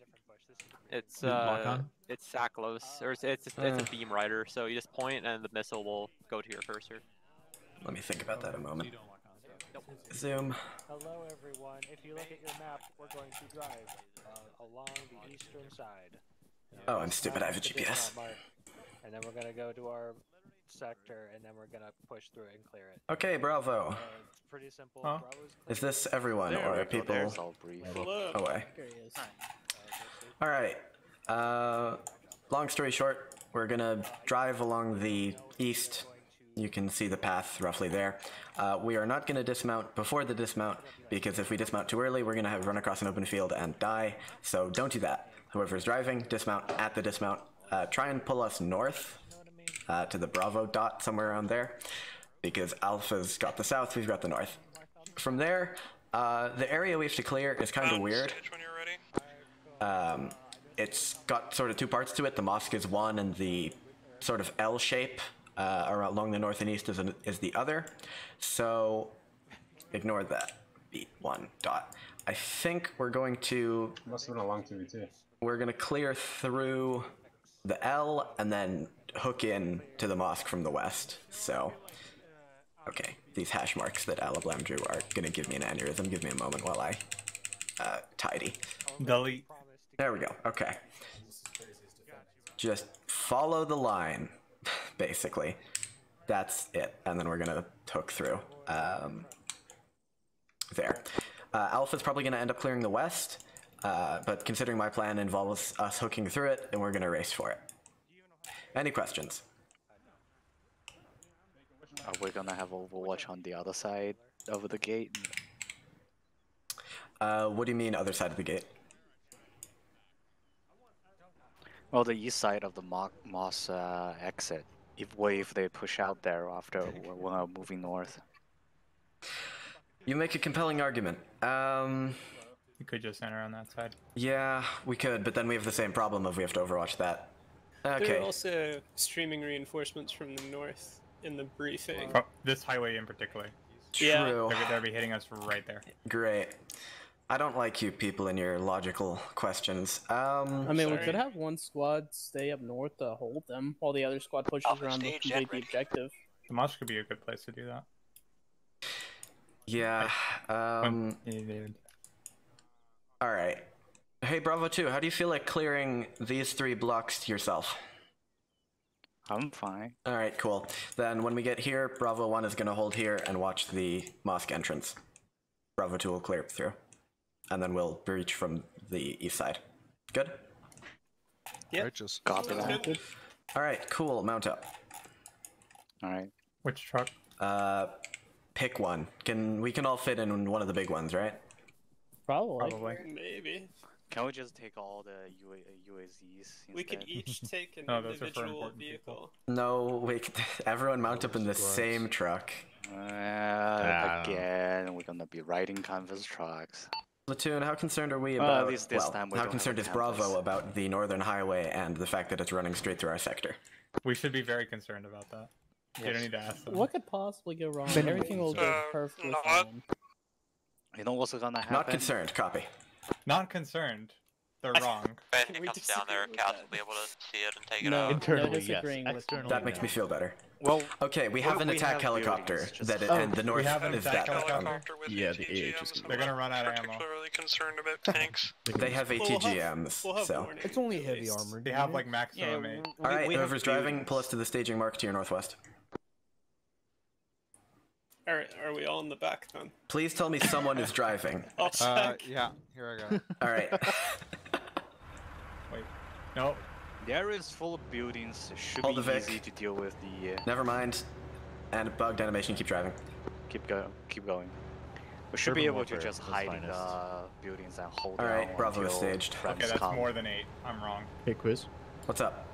It's You uh, it's Saclos, or it's it's, it's Uh. a beam rider. So you just point and the missile will go to your cursor. Let me think about that a moment. Zoom. hello everyone. If you look at your map, we're going to drive uh, along the eastern side. Oh, I'm stupid, I have a GPS. mark, And then we're gonna go to our sector, and then we're gonna push through and clear it. Okay, Bravo. Uh, it's pretty simple. Huh? Is this everyone, There or are people there's all brief. away? There he is. All right. Uh, long story short, we're gonna drive along the east. You can see the path roughly there. Uh, we are not gonna dismount before the dismount because if we dismount too early, we're gonna have run across an open field and die. So don't do that. Whoever's driving, dismount at the dismount. Uh, try and pull us north uh, to the Bravo dot somewhere around there because Alpha's got the south, we've got the north. From there, uh, the area we have to clear is kind of weird. When you're ready. Um, it's got sort of two parts to it. The mosque is one, and the sort of L shape uh, along the north and east is, an, is the other. So ignore that. Beat one dot. I think we're going to Must have been a long TVT. we're gonna clear through the L and then hook in to the mosque from the west. So, okay, these hash marks that Alablam drew are gonna give me an aneurysm. Give me a moment while I uh, tidy. Delete. There we go. Okay. just follow the line, basically. That's it, and then we're gonna hook through. Um, there. Uh, Alpha's probably gonna end up clearing the west, uh, but considering my plan involves us hooking through it, and we're gonna race for it. Any questions? Are we gonna have Overwatch on the other side of the gate? Uh, what do you mean, other side of the gate? Well, the east side of the Mo- Moss uh, exit. If what if they push out there after we're, we're moving north? You make a compelling argument. Um, You could just enter on that side. yeah, we could, but then we have the same problem of we have to overwatch that. Okay. There are also streaming reinforcements from the north in the briefing. From this highway in particular. Yeah. They're, they'll be hitting us right there. Great. I don't like you people and your logical questions. Um, I mean, we could have one squad stay up north to hold them, while the other squad pushes Alpha around to stage complete the objective. The Mosque could be a good place to do that. Yeah. Um. All right. Hey, Bravo Two. How do you feel like clearing these three blocks to yourself? I'm fine. All right, cool. Then when we get here, Bravo One is gonna hold here and watch the mosque entrance. Bravo Two will clear it through, and then we'll breach from the east side. Good. Yeah. Just copy that. All right, cool. Mount up. All right. Which truck? Uh, pick one. Can we can all fit in one of the big ones, right? Probably. Probably. Maybe. Can we just take all the UA- UAZs? We could each take an No, those are for individual important vehicle. No, we could, everyone mount up in the same truck. Uh, again, we're gonna be riding canvas trucks. Platoon, how concerned are we uh, about? at least this well, time we how concerned is canvas. Bravo about the Northern Highway and the fact that it's running straight through our sector? We should be very concerned about that. You don't need to ask them. What could possibly go wrong? Everything will go concern. Perfectly not- fine. You know what's gonna happen? Not concerned. Copy. Not concerned. They're wrong. If anything comes down there, Cass will be able to see it and take it No, out. Internally, no yes. with you. That makes me feel better. Well, okay, we have an we attack have helicopter buildings just- that Oh, and the we north have an is attack that. helicopter Yeah, the AH is They're gonna run out of ammo. Particularly concerned about tanks. They have ATGMs, so. It's only heavy armor. They have like maximum eight. All right, whoever's driving, pull us to the staging mark to your northwest. Alright, are we all in the back then? Please tell me someone is driving. I'll Uh, yeah, here I go. All right. Wait. No. The area is full of buildings. It should Hold be easy to deal with the. Uh, Never mind. And bugged animation. Keep driving. keep going. Keep going. We should be able to just is hide in the buildings and hold All right, down Bravo is staged. friends Okay, that's come. more than eight. I'm wrong. Hey, quiz. What's up?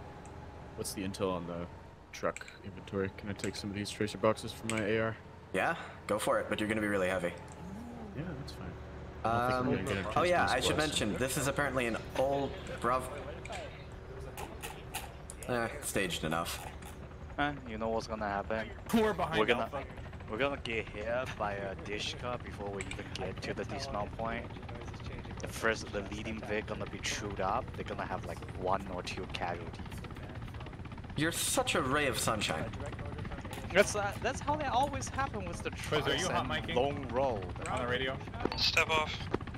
What's the intel on the truck inventory? Can I take some of these tracer boxes from my AR? Yeah, go for it. But you're gonna be really heavy. Yeah, that's fine. I don't think Um, we're gonna get a oh yeah, I should mention this is apparently an old Bravo. Eh, staged enough. Huh? You know what's gonna happen? We're behind We're gonna Alpha. we're gonna get hit by a Dishka before we even get to the dismount point. The first, the leading Vic gonna be chewed up. They're gonna have like one or two casualties. You're such a ray of sunshine. That's uh, that's how they always happen with the Quiz, trucks are you hot and long road. On the radio. Step off.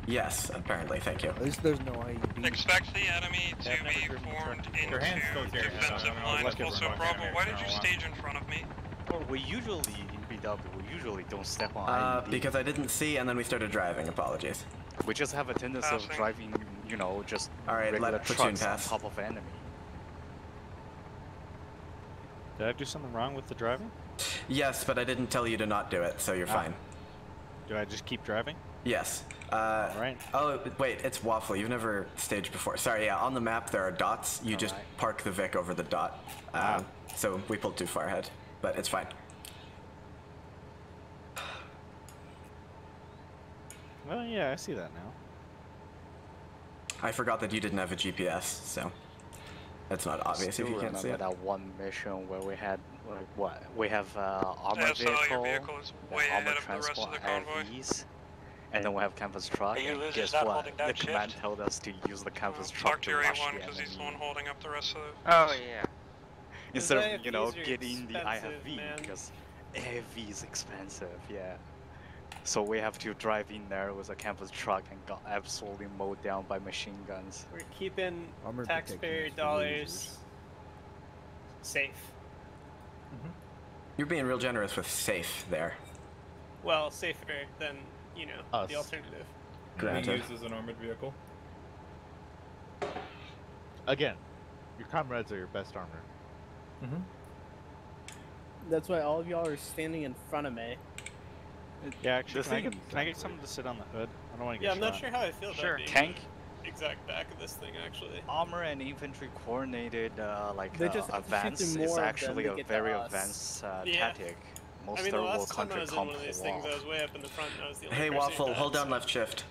Yes, apparently. Thank you. At least there's no IED. Expect the enemy to be formed Your hand's into here, defensive don't lines. let's Also, them Bravo, why did you stage in front of me? Well, we usually in BW we usually don't step on Uh, IED. because I didn't see, and then we started driving. Apologies. we just have a tendency of driving, you know, just All right, regular let platoon trucks on pass. top of enemy. Did I do something wrong with the driving? Yes, but I didn't tell you to not do it, so you're Ah. fine. Do I just keep driving? Yes. Uh, Alright. Oh, wait, it's Waffle. You've never staged before. Sorry, yeah, on the map there are dots. You just Alright. park the Vic over the dot. Ah. Um, so we pulled too far ahead, but it's fine. Well, yeah, I see that now. I forgot that you didn't have a GPS, so that's not obvious Still if you can't see remember it. that one mission where we had like what? We have uh, armor Yeah, so your vehicle, vehicle is way armor ahead of the rest of transport the convoy. IFVs, and then we have canvas truck. Are you and guess what? holding down The command told us to use the canvas truck to your rush A1 the because he's the one holding up the rest of the. Oh yeah. Instead Those of you know getting the expensive, IFV man. because IFV is expensive, yeah. So we have to drive in there with a canvas truck and got absolutely mowed down by machine guns. We're keeping Armored taxpayer is for dollars losers. safe. Mm-hmm. You're being real generous with safe there. Well, safer than you know Us. the alternative. Can we Granted. use as an armored vehicle. Again, your comrades are your best armor. Mm-hmm. That's why all of y'all are standing in front of me. Yeah, actually, can I, get, can I get someone to sit on the hood? I don't want to get Yeah, I'm not sure how I feel about Sure. being Tank? the exact back of this thing actually. Armor and infantry coordinated uh, like They uh, just have to advance is more of them actually a very us. advanced uh, Yeah. tactic. Most I mean, the third world last time I country was in one of these pull things. I was way up in the front and I was the only Hey, Waffle, died, hold down so- left shift.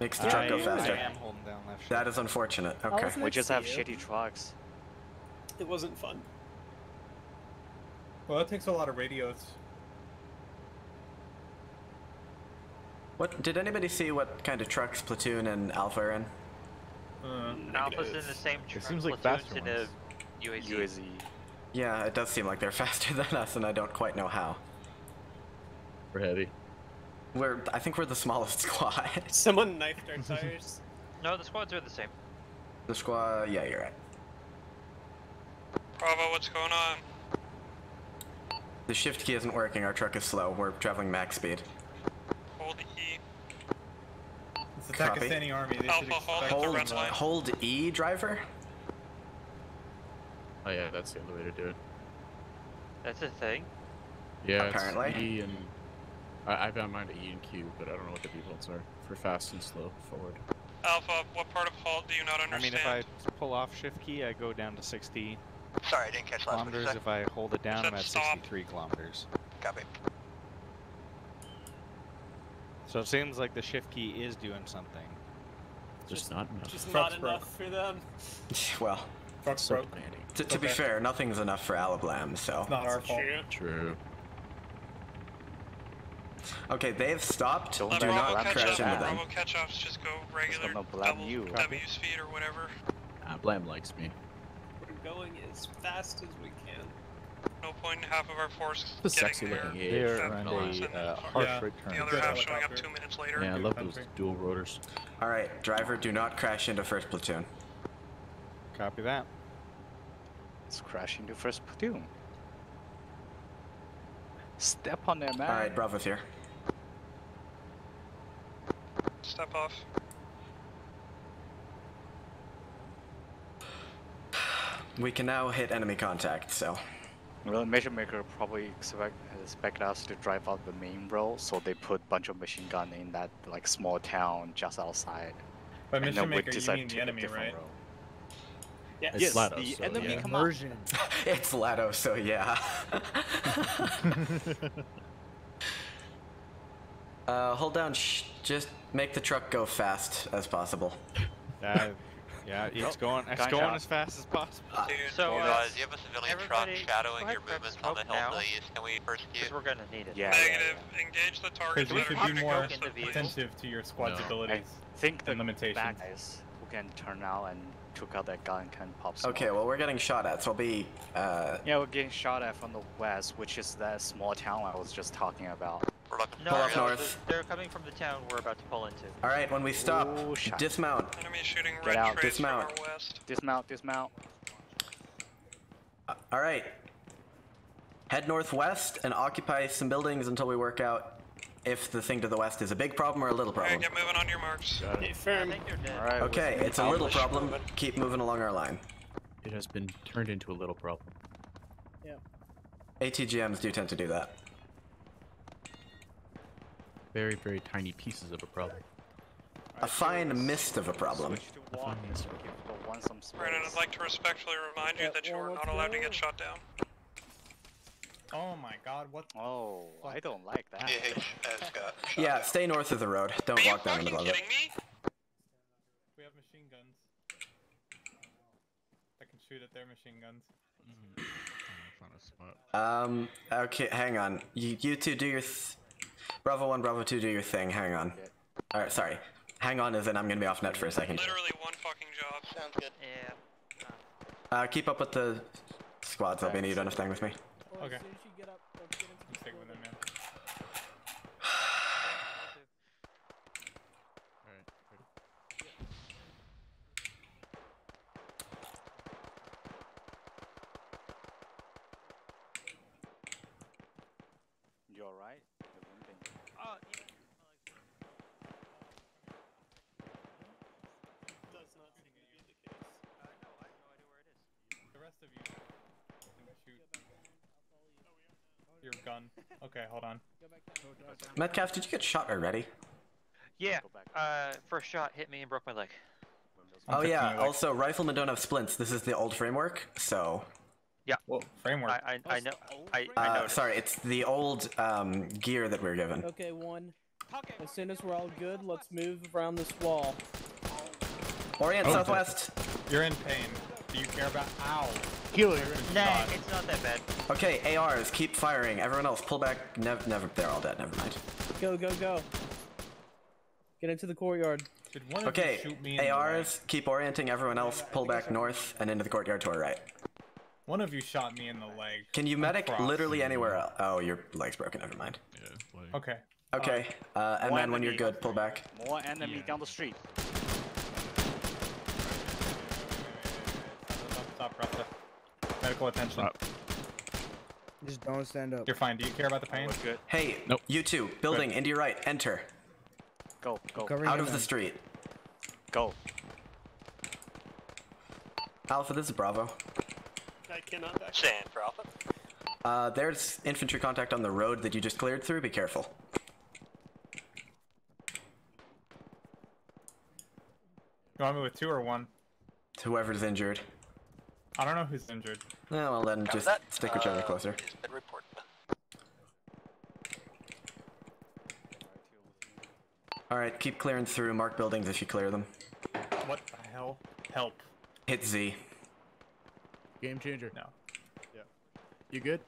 Makes the I, truck go I faster. am holding down left That is unfortunate. Okay. We just have you. shitty trucks. It wasn't fun. Well, that takes a lot of radios. What did anybody see? What kind of trucks Platoon and Alpha are in? Uh, Alpha's in the same truck. seems like platoon's faster in a ones. UAZ. UAZ. Yeah, it does seem like they're faster than us, and I don't quite know how. We're heavy. We're, I think we're the smallest squad. Someone knifed our tires. No, the squads are the same. the squad, yeah, you're right. Bravo, what's going on? The shift key isn't working. Our truck is slow. We're traveling max speed. Hold the E. it's the Copy. Pakistani army. They Alpha, should hold expect Hold, hold E, driver. Oh yeah, that's the only way to do it. That's a thing. Yeah, Apparently. it's E and I, I found mine to E and Q, but I don't know what the defaults are for fast and slow forward. Alpha, what part of halt do you not understand? I mean, if I pull off shift key, I go down to 60 Sorry, I didn't catch last what kilometers. If I hold it down, I'm at stop. 63 kilometers. Copy. So it seems like the shift key is doing something. Just not enough. Just Truck's not broke. enough for them. Well, Truck's So broke. Planning. to, to be Okay. fair, nothing's enough for Alablam, so. It's not our fault. True. True. Okay, they've stopped. Don't Let Do let Bravo not catch crash up. into them. Bravo catch offs. Just go regular gonna blame double you. W speed or whatever. Ah, Blam likes me. We're going as fast as we can. No point in half of our force The getting sexy there. They're Fat around a uh, harsh Yeah. right The other half showing up two minutes later. Yeah, I love those dual rotors. All right, driver, do not crash into first platoon. Copy that. Let's crash into first platoon. Step on their man. All right, Bravo's here. Step off. We can now hit enemy contact, so. Well, Mission Maker probably expect, expect us to drive out the main road, so they put bunch of machine gun in that like small town just outside. By Mission Maker, you decide mean the enemy, right? road. Yes. It's Yes, Lado, the so enemy yeah. come up. Immersion. it's Lado, so yeah. uh, hold down. Sh- just make the truck go fast as possible. Uh, yeah, it's going. It's Gunshot. going as fast as possible. Dude, So, You uh, guys, you have a civilian truck shadowing your movements on the smoke hill to now, the east. Can we first because we're gonna need it. Yeah, Negative. Engage the targets Because that you are should be more across the vehicle. attentive to your squad's No. I abilities think the and limitations. bad guys who can turn out and took out that gun can pop smoke. Okay, well, we're getting shot at, so I'll be. Uh, Yeah, we're getting shot at from the west, which is that small town I was just talking about. No, Pull up no, north. they're coming from the town we're about to pull into. all right, when we stop, Oh, shit. dismount. Enemy shooting Get out. trace from Dismount. west. Dismount, dismount. Uh, all right. Head northwest and occupy some buildings until we work out if the thing to the west is a big problem or a little Alright, problem. get moving on your marks. Hey, I firm. think you're dead. Alright. Okay, it's a little problem. Keep moving along our line. It has been turned into a little problem. Yeah. ATGMs do tend to do that. Very, very tiny pieces of a problem. A fine mist of a problem. Switch to walk. Give the one some space. Brandon, I'd like to respectfully remind you Yeah, that you are not allowed to get shot down. Oh my god, what? Oh, I don't like that. PH got Yeah, down. stay north of the road. Don't Are walk down in the fucking middle of it. kidding me? We have machine guns. I can shoot at their machine guns. Found a spot. Um, okay, hang on. You, you two do your. Th- Bravo 1, Bravo 2, do your thing. Hang on. Alright, sorry. Hang on, as in I'm gonna be off net for a second. Literally one fucking job. Sounds good. Yeah. Uh, keep up with the squads. They'll be needing enough thing with me. Okay. As soon as you get up, let's get into You stick with them, man. Alright, ready? Your gun. Okay, hold on. Metcalf, did you get shot already? Yeah. Uh, first shot hit me and broke my leg. oh yeah. Also, riflemen don't have splints. This is the old framework, so. Yeah. Well, framework. I I, I know. I, I Uh, noticed. sorry, it's the old um, gear that we are given. Okay, one. As soon as we're all good, let's move around this wall. Orient Oh, southwest. You're in pain. Do you care about? Ow. Healer. You're Nah, shot. it's not that bad. Okay, ARs, keep firing. Everyone else, pull back. Never, never. They're all dead. Never mind. Go, go, go. Get into the courtyard. Did one Okay, you shoot me in the ARs, keep orienting. Everyone else, pull back north and into the courtyard to our right. One of you shot me in the leg. Can you medic literally anywhere else? Oh, your leg's broken. Never mind. Okay. Okay, uh, and More man, when you're good, pull back. More enemy down the street. Stop, stop, Rasta. Medical attention. Just don't stand up. You're fine. Do you care about the pain? good. Hey, you two, building into your right. Enter. Go, go. Covering Out him of the street. Go. Alpha, this is Bravo. I cannot back. Stand for Alpha. Uh, there's infantry contact on the road that you just cleared through. Be careful. You want me with two or one? Whoever's injured. I don't know who's injured. Yeah, well then Copy just that. stick whichever Uh, closer. report. All right, keep clearing through. Mark buildings if you clear them. What the hell? Help. Hit Z. Game changer. No. Yeah. You good?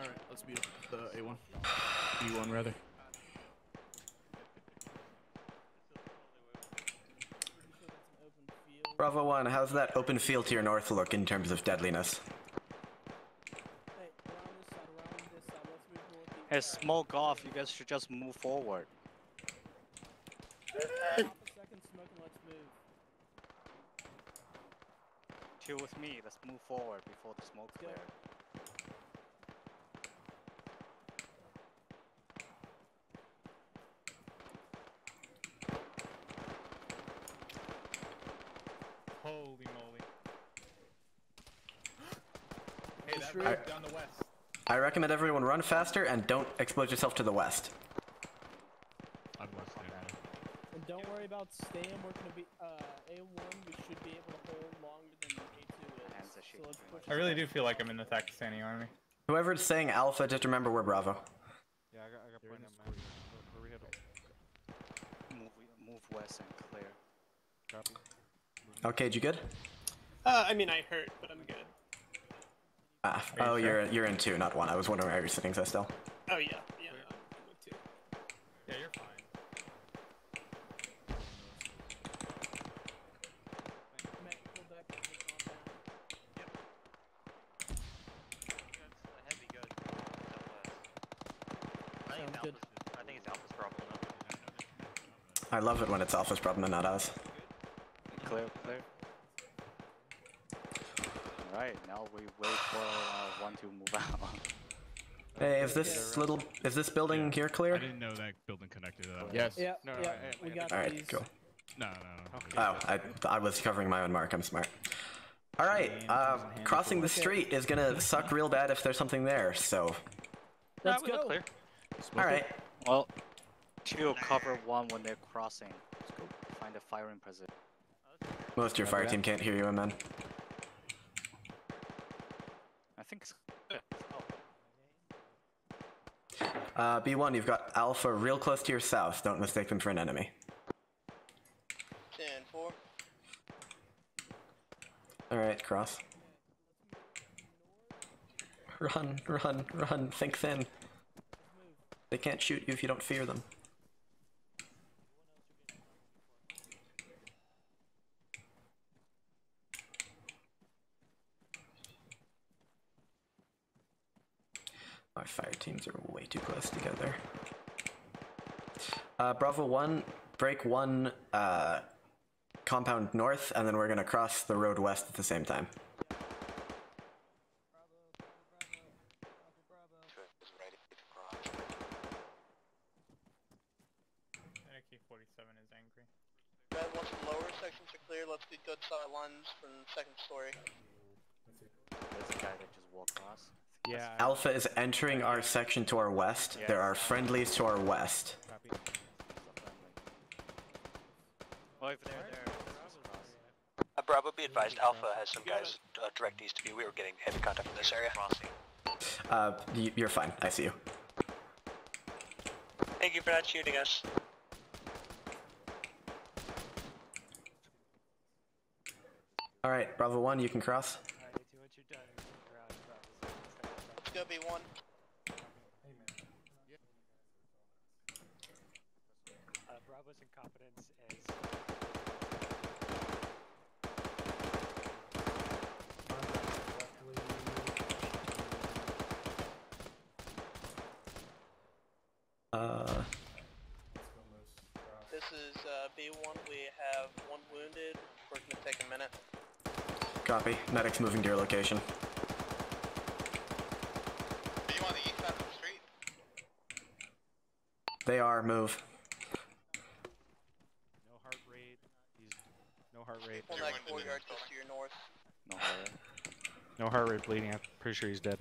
Alright, let's be the A1. B1 rather. Bravo 1, how's that open field to your north look in terms of deadliness? Hey, smoke off. You guys should just move forward. Chill with me. Let's move forward before the smoke clear. Holy moly. hey, that Sure. road down the west. I recommend everyone run faster and don't expose yourself to the west. I was there. And don't worry about staying. We're gonna be uh, A1. We should be able to hold longer than A2 is. So let's push I really do feel like I'm in the Pakistani army. Whoever's saying Alpha, just remember we're Bravo. Yeah, I got, I got point on map. Where we headed? Move, move west and clear. Copy. Okay, you good? Uh, I mean, I hurt, but I'm good. Ah, Are you oh, sure? you're you're in two, not one. I was wondering why you're sitting so still. Oh yeah, yeah. I'm with two. Yeah, you're fine. I think, good. I think it's Alpha's problem. I love it when it's Alpha's problem and not us. Clear, clear. Alright, now we wait for uh, one to move out. Hey, is this little is this building here clear? I didn't know that building connected to that. one. Yes. Yeah, No, yeah. I- I- we I- got All right, these. cool. No, no, no. Oh, I I was covering my own mark. I'm smart. All right, uh, crossing the street is gonna suck real bad if there's something there. So, Let's Nah, we look go. clear. all right. Well, two cover one when they're crossing. Let's go find a firing position. Most of your fire team can't hear you, man. I think it's Uh, B1, you've got Alpha real close to your south. Don't mistake them for an enemy. Ten four. All right, cross. Run, run, run. Think thin. They can't shoot you if you don't fear them. Our fire teams are way too close together. Uh, Bravo 1, break 1 uh, compound north, and then we're gonna cross the road west at the same time. AK-47 is angry. Red, once the lower sections are clear, let's get good solid lines from second story. there's a guy Yeah. Alpha is entering our section to our west. There are friendlies to our west. Oh, if they're there. Uh, Bravo, be advised, Alpha has some guys uh, direct east of you. We were getting heavy contact in this area. Uh, y- you're fine. I see you. Thank you for not shooting us. All right, Bravo One, you can cross. Let's go B1. Uh, Bravo's incompetence is. Uh, This is uh, B1. We have one wounded. We're gonna take a minute. Copy. Moving to your location. Are you on the east side of the street? They are move. No heart rate. He's no heart rate. Pull that courtyard just to your north. No heart. rate. No heart rate bleeding. I'm pretty sure he's dead.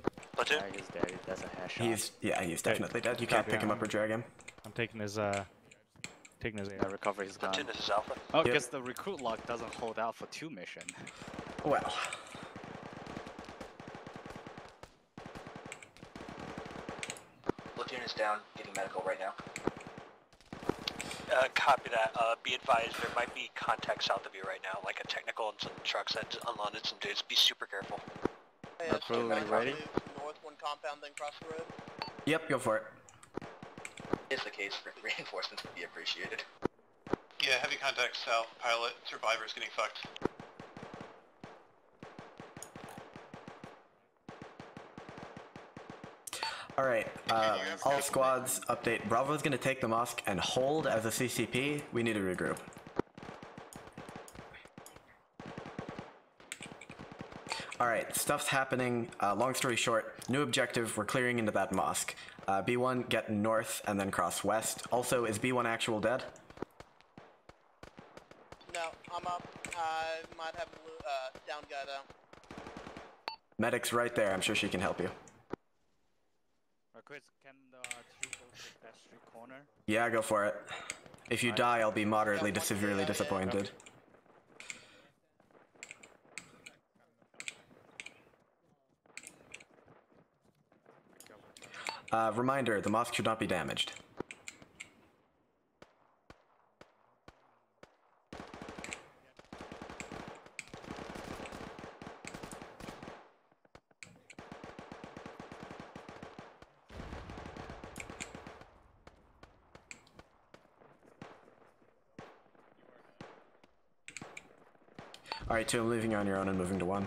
Yeah, he's dead. That's a headshot. He's yeah, he's definitely dead. You can't pick him up or drag him. I'm taking his uh, taking his. I recover his gun. this is Alpha. Oh, Yep. because the recruit lock doesn't hold out for two mission. Well, down, getting medical right now. Uh, copy that. Uh, be advised, there might be contact south of you right now, like a technical and some trucks that unloaded some dudes. Be super careful. Hey, let's Recruit, go back ready? North one compound, then cross the road. yep, go for it. If the case, reinforcements would be appreciated. Yeah, heavy contact south. Pilot, survivors getting fucked. All right, uh, all squads update. Bravo's gonna take the mosque and hold as a CCP. We need to regroup. All right, stuff's happening. Uh, long story short, new objective. We're clearing into that mosque. Uh, B1 get north and then cross west. Also, is B1 actual dead? No, I'm up. I might have a uh, down guy though. Medic's right there. I'm sure she can help you. Recruits, can the two go to that street corner? Yeah, go for it. If you die, I'll be moderately to severely disappointed. Uh, reminder, the mosque should not be damaged. Alright, two, I'm leaving you on your own and moving to one.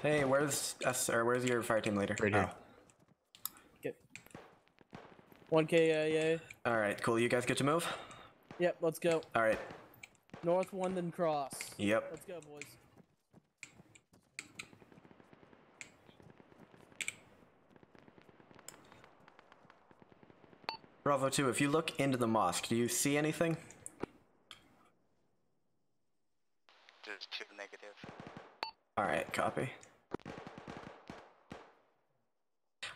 Hey, where's us or where's your fire team leader? Right here. Oh. 1K KIA. Alright, cool. You guys get to move? Yep, let's go. Alright. North one, then cross. Yep. Let's go, boys. Bravo 2, if you look into the mosque, do you see anything? There's two negative. Alright, copy.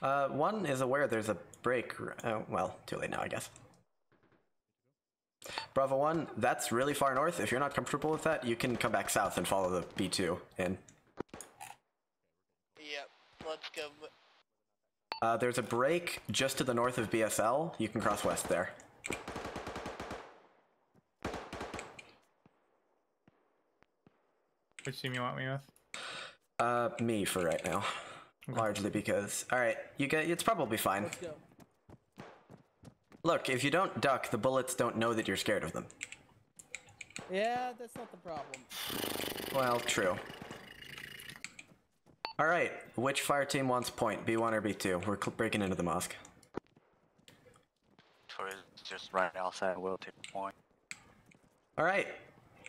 Uh, one is aware there's a break. Oh, well, too late now, I guess. Bravo 1, that's really far north. If you're not comfortable with that, you can come back south and follow the B2 in. Yep, let's go. w- Uh, there's a break just to the north of BSL. You can cross west there. Which team you want me with? Uh, me for right now. Largely because, alright, you get, it's probably fine. Look, if you don't duck, the bullets don't know that you're scared of them. Yeah, that's not the problem. Well, true. Alright, which fire team wants point? B1 or B2? We're breaking into the mosque. Towards just right outside will take point. Alright,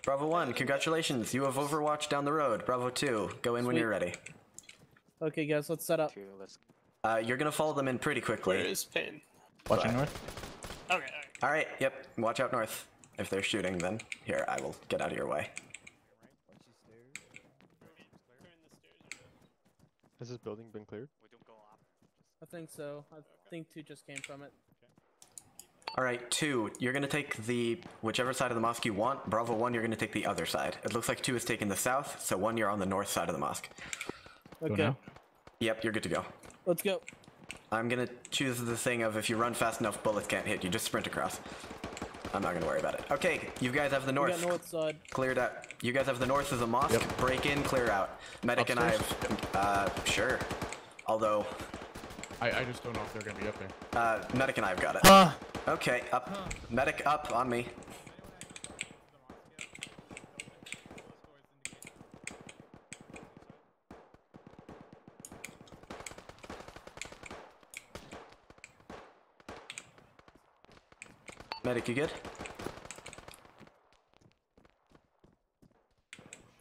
Bravo 1, congratulations. You have Overwatch down the road. Bravo 2, go in when you're ready. Okay, guys, let's set up. Uh, you're gonna follow them in pretty quickly. Where is Pin? Watching But- north? Okay, Alright, yep, watch out north. If they're shooting, then here, I will get out of your way. Has this building been cleared? I think so. I think two just came from it. All right, two. You're gonna take the whichever side of the mosque you want. Bravo one, you're gonna take the other side. It looks like two is taking the south, so one you're on the north side of the mosque. Okay. Yep, you're good to go. Let's go. I'm gonna choose the thing of if you run fast enough, bullets can't hit you. Just sprint across. I'm not gonna worry about it. Okay, you guys have the We north. got north side. Cleared out. You guys have the north of the mosque. Break in, clear out. Medic and I have. Uh, sure. Although. I, I just don't know if they're gonna be up there. Uh, Medic and I have got it. Huh. Okay, up. Medic up on me. Medic, you good?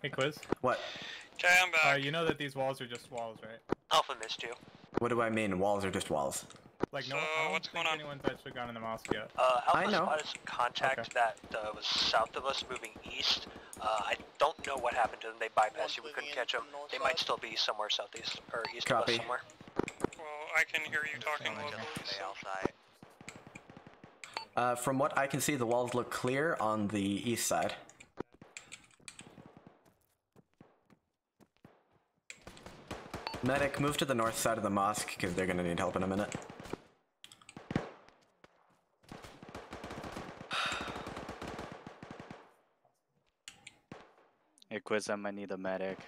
Hey, Quiz. What? Okay, I'm back. Uh, you know that these walls are just walls, right? Alpha missed you. What do I mean? Walls are just walls. Like, no, I don't think anyone's actually gone in the mosque yet. Uh, I Alpha know. spotted some contact that uh, was south of us moving east. Uh, I don't know what happened to them. They bypassed you. We couldn't catch them. They might still be somewhere southeast or east Copy. of us somewhere. Well, I can hear you talking locally. So. Uh, from what I can see, the walls look clear on the east side. Medic, move to the north side of the mosque, because they're gonna need help in a minute. Hey, Quiz, I might need a medic.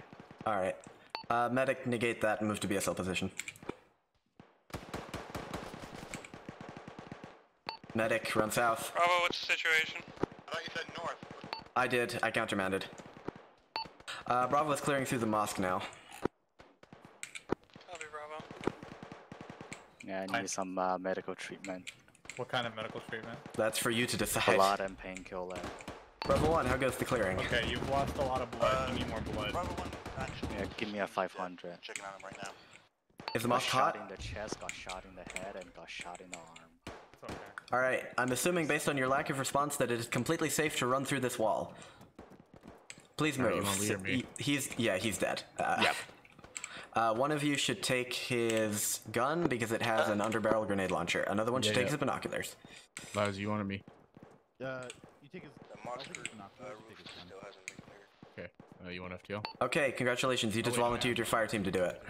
Alright. Uh, medic, negate that and move to BSL position. Medic, run south. Bravo, what's the situation? I thought you said north. I did, I countermanded. Uh, Bravo is clearing through the mosque now. Copy, Bravo. Yeah, I need some uh, medical treatment. What kind of medical treatment? That's for you to decide. A lot and painkiller. Bravo 1, how goes the clearing? Okay, you've lost a lot of blood. you need more blood. Yeah, give me a 500. Checking on him right now. Is the got mosque shot in the chest, got shot in the head, and got shot in the arm. Alright, I'm assuming based on your lack of response that it is completely safe to run through this wall. Please move. wanna lead or me? He- he's, yeah, he's dead. Uh, Yep. Uh, one of you should take his gun because it has an underbarrel grenade launcher. Another one should Yeah, take yeah. his binoculars. Laz, you wanted me. Uh, you take his. The monster uh, binoculars, roof take his gun. still hasn't been cleared. Okay. Uh, you want FTL? Okay, congratulations. You Oh, just wait, volunteered your fire team to do it.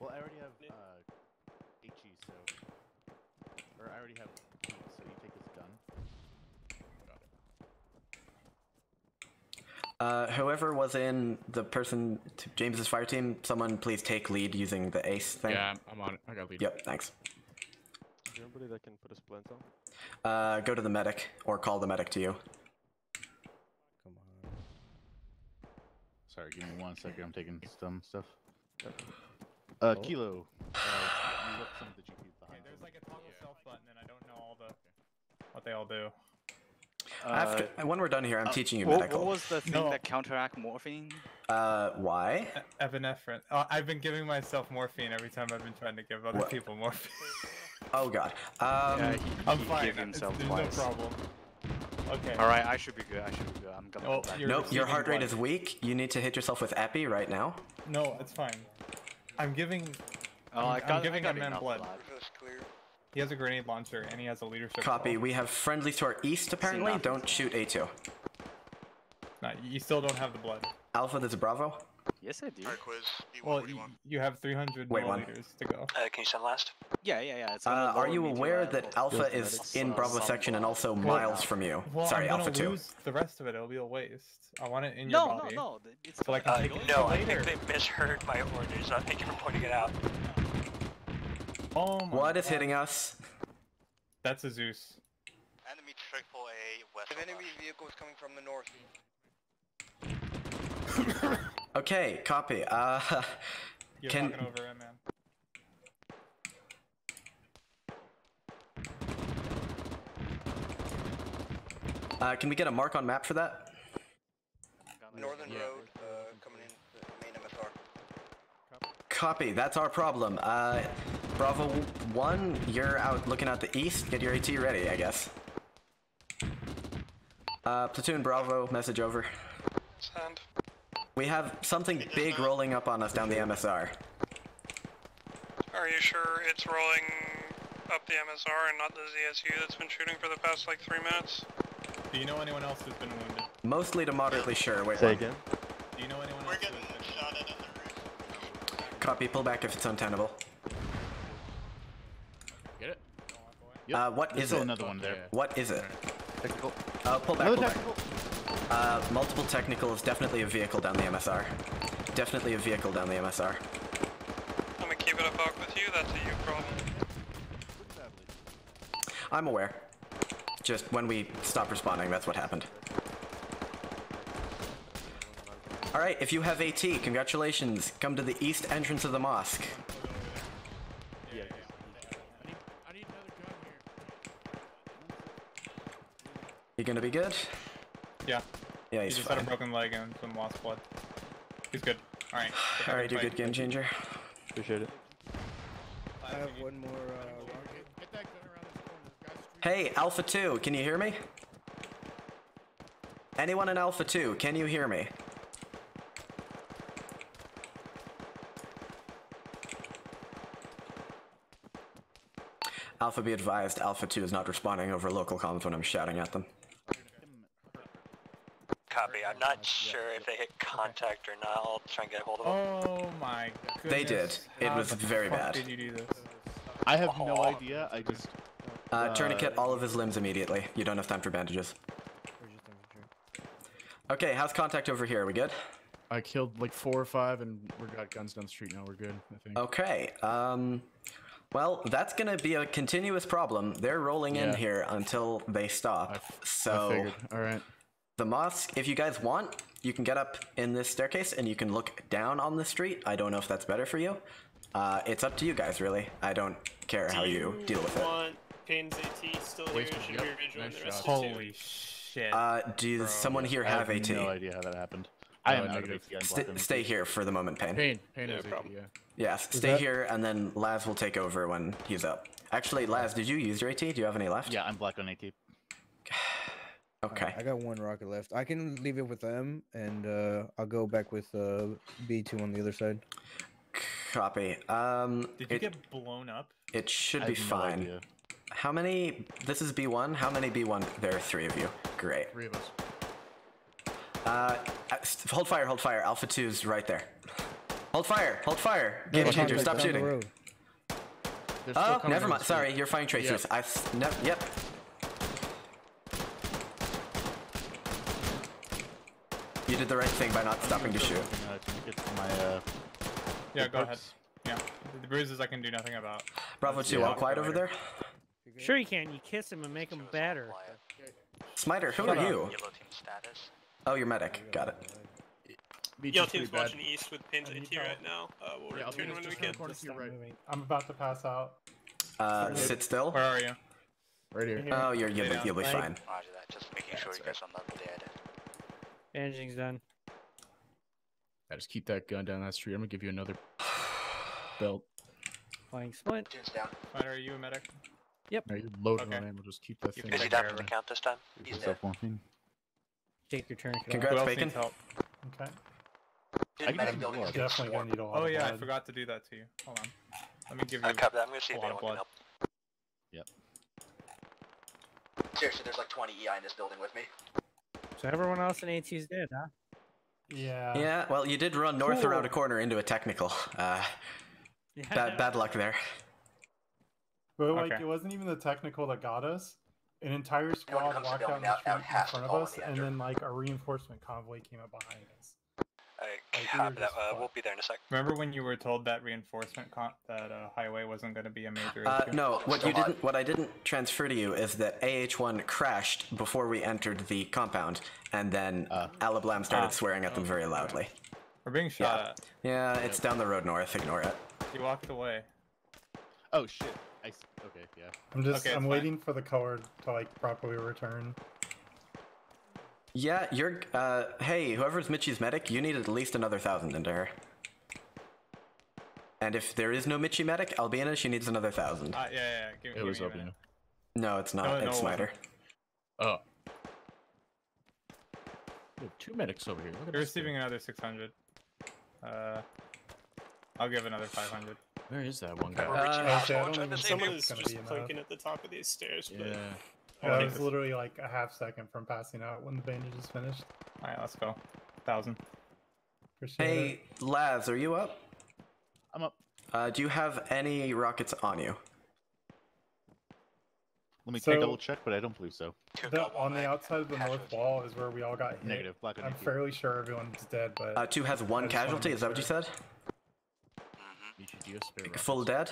Well, I already have uh, HE, so. Or I already have E, so you take his gun. Uh, whoever was in the person, to James's fire team, someone please take lead using the ace thing. Yeah, I'm, I'm on it. I got lead. Yep, thanks. Is there anybody that can put a splint on? Uh, go to the medic or call the medic to you. Come on. Sorry, give me one second. I'm taking some stuff. Uh, Oh. Kilo. Uh, you look some of the GPs behind. There's like a toggle self button, and I don't know all the what they all do. After, when we're done here, I'm uh, teaching you what, medical. What was the thing No. that counteract morphine? Uh, why? E- Epinephrine. Oh, I've been giving myself morphine every time I've been trying to give other What? people morphine. Oh god. Um, yeah, he, I'm he fine. gave it's- himself There's twice. no problem. Okay. Alright, I should be good. I should be good. I'm gonna Oh, go nope, your heart rate blood. is weak. You need to hit yourself with epi right now. No, it's fine. I'm giving. Oh, I'm, I I'm got- I giving got a man blood. blood. Roof is clear. He has a grenade launcher and he has a leadership. Copy. role. We have friendlies to our east, apparently. Don't shoot A2. No, you still don't have the blood. Alpha, there's a Bravo. Yes, I do. Alright, quiz. B1, Well, you you have 300 Wait, one. milliliters to go. Uh, can you send last? Yeah, yeah, yeah. It's Uh, are you aware a- that Alpha Yes, is in Uh, Bravo some section and also Well, miles from you? Well, Sorry, I'm Alpha 2. lose the rest of it. It'll be a waste. I want it in your no, body. no. th- It's So I can Uh, take it no, I think they misheard my orders. Uh, thank you for pointing it out. Oh my What is God. hitting us? That's a Zeus. Enemy triple A west If enemy us. vehicles coming from the north. Okay, copy. Uh, You're Can- talking over it, man. uh, can we get a mark on map for that? Northern Yeah. road, uh, coming in the main MSR. Copy. That's our problem. Uh, Bravo 1, you're out looking out the east. Get your AT ready, I guess. Uh, Platoon Bravo, message over. Send. We have something big rolling up on us down the MSR. Are you sure it's rolling up the MSR and not the ZSU that's been shooting for the past like three minutes? Do you know anyone else who's been wounded? Mostly to moderately sure. Wait, Say again? Do you know anyone else? who's been Copy. Pull back if it's untenable. Get it? Uh, what There's is still it? another one there. What is it? Technical. Uh, pull back. Another pull back. Uh, multiple technical is definitely a vehicle down the MSR. Definitely a vehicle down the MSR. I'm gonna keep it a buck with you, that's a you problem. I'm aware. Just when we stop responding, that's what happened. Alright, if you have AT, congratulations. Come to the east entrance of the mosque. Gonna be good? Yeah. Yeah, he he's just fine. had a broken leg and some lost blood. He's good. Alright. Alright, you good, game changer? Appreciate it. I have one more uh, rocket. Hey, Alpha 2, can you hear me? Anyone in Alpha 2, can you hear me? Alpha be advised, Alpha 2 is not responding over local comms when I'm shouting at them. Copy. I'm not sure if they hit contact or not. I'll try and get a hold of them. Oh my goodness. They did. It was very fuck bad. did you do this? I have no idea. I just. Uh, tourniquet all of his limbs immediately. You don't have time for bandages. Okay, how's contact over here? Are we good? I killed like four or five, and we got guns down the street now. We're good, I think. Okay, um... Well, that's gonna be a continuous problem. They're rolling in here until they stop. so... figured. Alright. The mosque, if you guys want, you can get up in this staircase and you can look down on the street. I don't know if that's better for you. Uh, it's up to you guys, really. I don't care how you deal with it. want Payne's AT still here? Should we rejoin the rest Holy shit. Uh, does someone here I have, have AT? no idea how that happened. I am out of negative. AT. I'm Sta- blocked on stay here for the moment, Payne. Pain. Pain No is problem. yeah. Yes, Is stay that- here and then Laz will take over when he's up. Actually, Laz, did you use your AT? Do you have any left? Yeah, I'm black on AT. Okay. I got one rocket left. I can leave it with them, and uh, I'll go back with uh, B2 on the other side. Copy. Um, Did you it, get blown up? it should I be have no fine. How many? This is B1. How many B1? There are three of you. Great. Three of us. Uh, uh, hold fire, hold fire. Alpha 2's right there. Hold fire, hold fire. Game Yeah, changer, stop down the shooting. road. They're still Oh, coming never mind. Sorry, you're firing tracers. I. no, yep. You did the right thing by not stopping to shoot. Uh, to get to my, uh, Yeah, go ahead. Yeah. The bruises I can do nothing about. Bravo Let's 2, see all quiet over there. Sure you can. You kiss him and make him better. Smiter, who Shut are up. you? Yellow team status. Oh, you're medic. Got it. Beach Yellow team's bad. watching east with Payne's AT right now. Uh, we'll Yeah, I'll return be when we just can. around the corner to your right. I'm about to pass out. Uh, sit still. Where are you? Right here. Oh, you're, you'll, Lay be, you'll be fine. Roger that. Just making sure you guys are not dead. Bandaging's done. I just keep that gun down that street. I'm gonna give you another belt. Flying splint. Tunes down. Spider, are you a medic? Now you're loaded Okay. on ammo. Just keep that You thing. can Is he take down care from of the it. count this time? He's dead. Self morphine. Take your turn. off. Congrats, Bacon. help? Okay. Dude, I can medic have building blood. is Definitely gonna swarmed. need a lot Oh of yeah, I forgot to do that to you. Hold on. Let me give you Uh, copy that. I'm gonna see if of anyone can blood. help. Seriously, there's like 20 EI in this building with me. So everyone else in AT is dead, huh? Yeah. Yeah, well, you did run north Cool. around a corner into a technical. Uh, Yeah. bad, bad luck there. But like, Okay. it wasn't even the technical that got us. An entire squad walked down the out- street out in front of us, at the and then like a reinforcement convoy came up behind us. Alright, that uh, we'll be there in a sec. Remember when you were told that reinforcement con- that uh, highway wasn't going to be a major Uh, issue? no, what you Still didn't, what I didn't transfer to you is that AH1 crashed before we entered the compound, and then Alablam started Ah. swearing at them very loudly. We're being shot at. Yeah, it's down the road north. Ignore it. He walked away. Oh shit. I s- okay, yeah. I'm just, Okay, I'm fine. waiting for the color to like properly return. Yeah, you're. Uh, hey, whoever's Mitchie's medic, you need at least another thousand into her. And if there is no Mitchie medic, Albina, she needs another thousand. Uh, yeah, yeah, yeah. Give, It give was me a No, it's not. No, no, it's it wasn't. Smiter. Oh. have two medics over here. Look at You're this thing. receiving another 600. Uh, I'll give another 500. Where is that one guy? We're Uh, I don't even Someone is just be planking at the top of these stairs. But Yeah. Yeah, I'll I take was this. literally like a half second from passing out when the bandage is finished. Alright, let's go. Thousand. Appreciate Hey, it. Laz, are you up? I'm up. Uh, do you have any rockets on you? Let me So- take double check, but I don't believe so. The, on the outside of the north wall is where we all got hit. Negative, black I'm you. fairly sure everyone's dead, but Uh, two has one casualty. Is that what you said? You have spare? Full dead.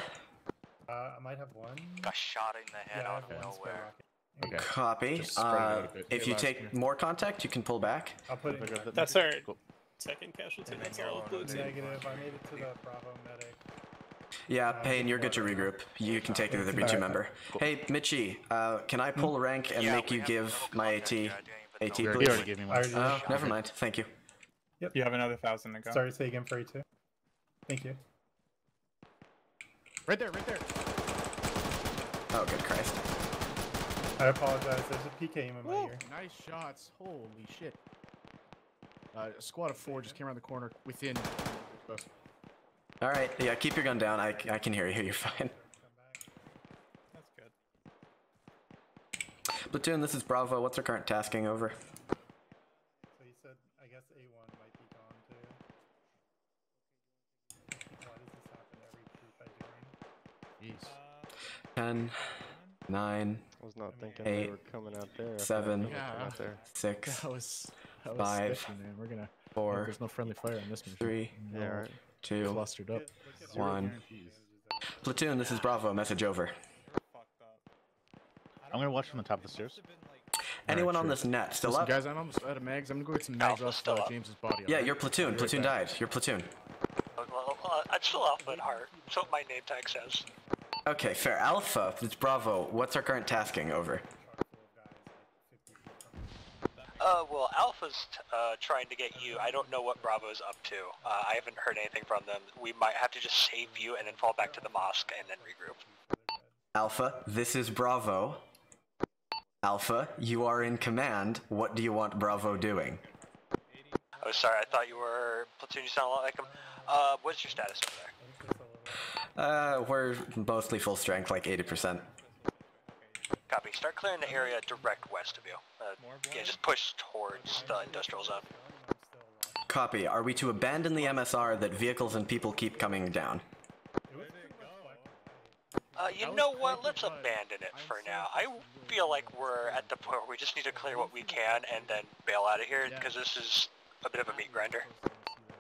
Uh, I might have one. Got shot in the head Yeah, out of one nowhere. Rocket. Okay. Copy. Just spread it out a Uh, if you take come more contact, you can pull back. I'll put it in Pick up back. the- That's our Cool. second casualty. And That's all on blue the team. Negative. I made it to the Bravo medic. Yeah, Uh, Payne, you're good to regroup. You can take it to the Alright. breach member. Hey, Mitchie, uh, can I pull a rank and Yeah, make you give my contact AT? yet. I AT, please. already gave me one. already Oh, never mind. Thank you. Yep. You have another thousand to go. Sorry, to say again for A2. Thank you. Right there, right there. Oh, good Christ. I apologize. There's a PK in my Woo! ear. Nice shots. Holy shit. Uh, a squad of four just came around the corner within. All right. Yeah, keep your gun down. I, I can hear you. You're fine. That's good. Platoon, this is Bravo. What's our current tasking over? So you said, I guess A1 might be gone too. Why does this happen every group I join? Jeez. 10, 9, I was not thinking Eight, they were coming out there. Seven, they were coming out there. 6, That was that was Five, sketchy, man. We're gonna. four, There's no friendly fire on this mission. 3, Yeah, right. 2, Clustered up. 1. guarantees. Platoon, this is Bravo. Message over. I'm gonna watch from the top of the stairs. Anyone on this net still Listen, up? guys, I'm almost out of mags. I'm gonna go get some mags Alpha's off uh. James's body. Yeah, alright? your platoon. I'll right Platoon back. died. Your platoon. Well, uh, I'm still Alpha at heart. That's what my name tag says. Okay, fair. Alpha, it's Bravo. What's our current tasking over? Uh, well, Alpha's t- uh, trying to get you. I don't know what Bravo's up to. Uh, I haven't heard anything from them. We might have to just save you and then fall back to the mosque and then regroup. Alpha, this is Bravo. Alpha, you are in command. What do you want Bravo doing? Oh, sorry. I thought you were platoon. You sound a lot like him. Uh, what's your status over there? Uh, we're mostly full strength, like 80%. Copy. Start clearing the area direct west of you. Uh, yeah, just push towards the industrial zone. Copy. Are we to abandon the MSR that vehicles and people keep coming down? Uh, you know what? Let's abandon it for now. I feel like we're at the point where we just need to clear what we can and then bail out of here because this is a bit of a meat grinder.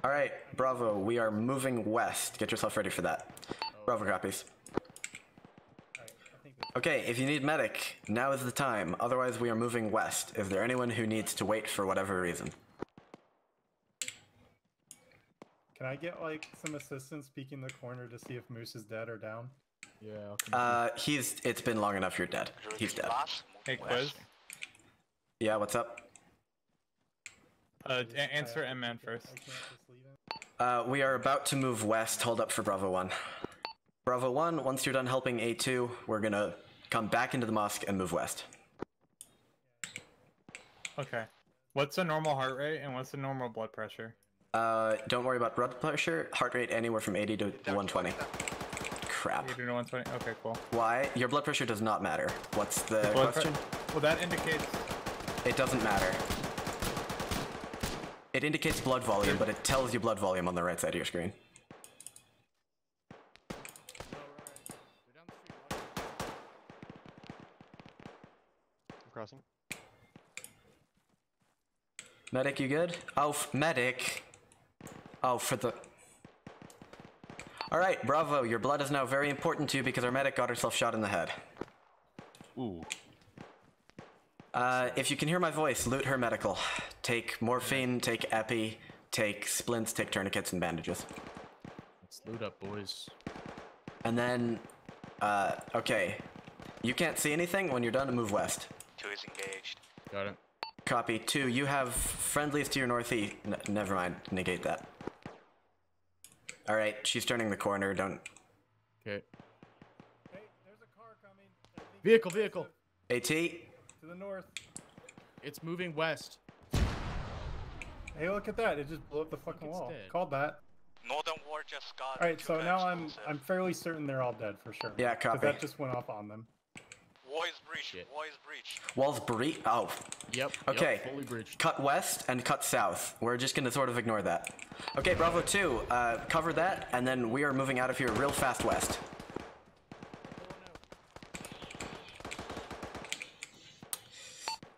Alright, Bravo, we are moving west. Get yourself ready for that. Bravo copies. Okay, if you need medic, now is the time. Otherwise, we are moving west. Is there anyone who needs to wait for whatever reason? Can I get like some assistance peeking the corner to see if Moose is dead or down? Yeah. Uh, he's. It's been long enough. You're dead. He's dead. Hey, Quiz. Yeah, what's up? Uh, answer M man first. Uh, we are about to move west. Hold up for Bravo 1. Bravo 1, once you're done helping A2, we're gonna come back into the mosque and move west. Okay. What's the normal heart rate and what's the normal blood pressure? Uh, don't worry about blood pressure. Heart rate anywhere from 80 to 120. Crap. 80 to 120. Okay, cool. Why? Your blood pressure does not matter. What's the The question? well, that indicates. It doesn't matter. It indicates blood volume, but it tells you blood volume on the right side of your screen. Crossing. Medic, you good? Oh, medic. Oh, for the. All right, Bravo. Your blood is now very important to you because our medic got herself shot in the head. Ooh. Uh, if you can hear my voice, loot her medical. Take morphine, take epi, take splints, take tourniquets and bandages. Let's loot up, boys. And then, uh, okay. You can't see anything when you're done to move west. Two is engaged. Got it. Copy. Two, you have friendlies to your northeast. N- never mind. Negate that. All right, she's turning the corner. Don't. Okay. Hey, there's a car coming. Vehicle, vehicle. At. To the north. It's moving west. Hey, look at that! It just blew up the fucking wall. Called that. Northern War just got. All right, so now I'm I'm fairly certain they're all dead for sure. Yeah, copy. that just went off on them. War is breached. War is breached. Walls breach. Oh. Yep. Okay. Yep, fully breached. Cut west and cut south. We're just gonna sort of ignore that. Okay, Bravo 2, uh, cover that, and then we are moving out of here real fast west.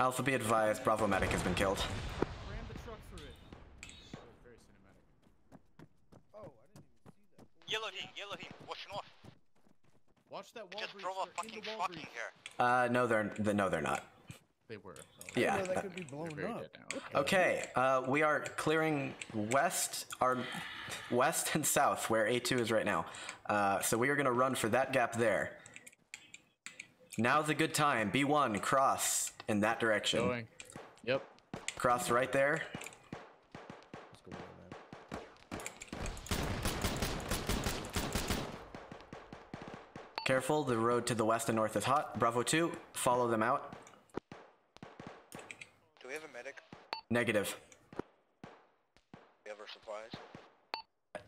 Alpha be advised, Bravo medic has been killed. Yellow team, yellow team, watch north. Watch that wall Just breach. drove a They're fucking the truck in here. Uh, no, they're th- no, they're not. They were. Yeah. that that- could be blown up. dead now. Okay, uh, we are clearing west, our west and south, where A2 is right now. Uh, so we are gonna run for that gap there. Now's a good time. B1, cross in that direction. Going. Yep. Cross right there. Careful, the road to the west and north is hot. Bravo 2, follow them out. Do we have a medic? Negative. Do we have our supplies?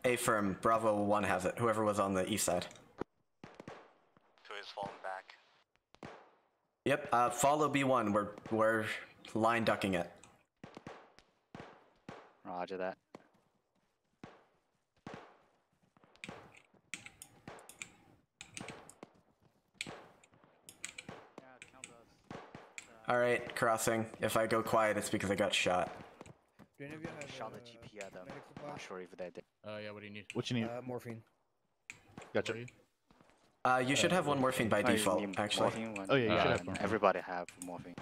A firm, Bravo 1 has it, whoever was on the east side. Two is falling back. Yep, uh, follow B1, we're, we're line ducking it. Roger that. Alright, crossing. If I go quiet, it's because I got shot. Do any of you have Shot uh, the GP at them. I'm not supplies? sure if they did. Uh, yeah. What do you need? What you need? Uh, morphine. Gotcha. Uh, you should have one morphine by Oh, you default, actually. morphine one? Oh, yeah, you should Uh, have morphine. Everybody have morphine.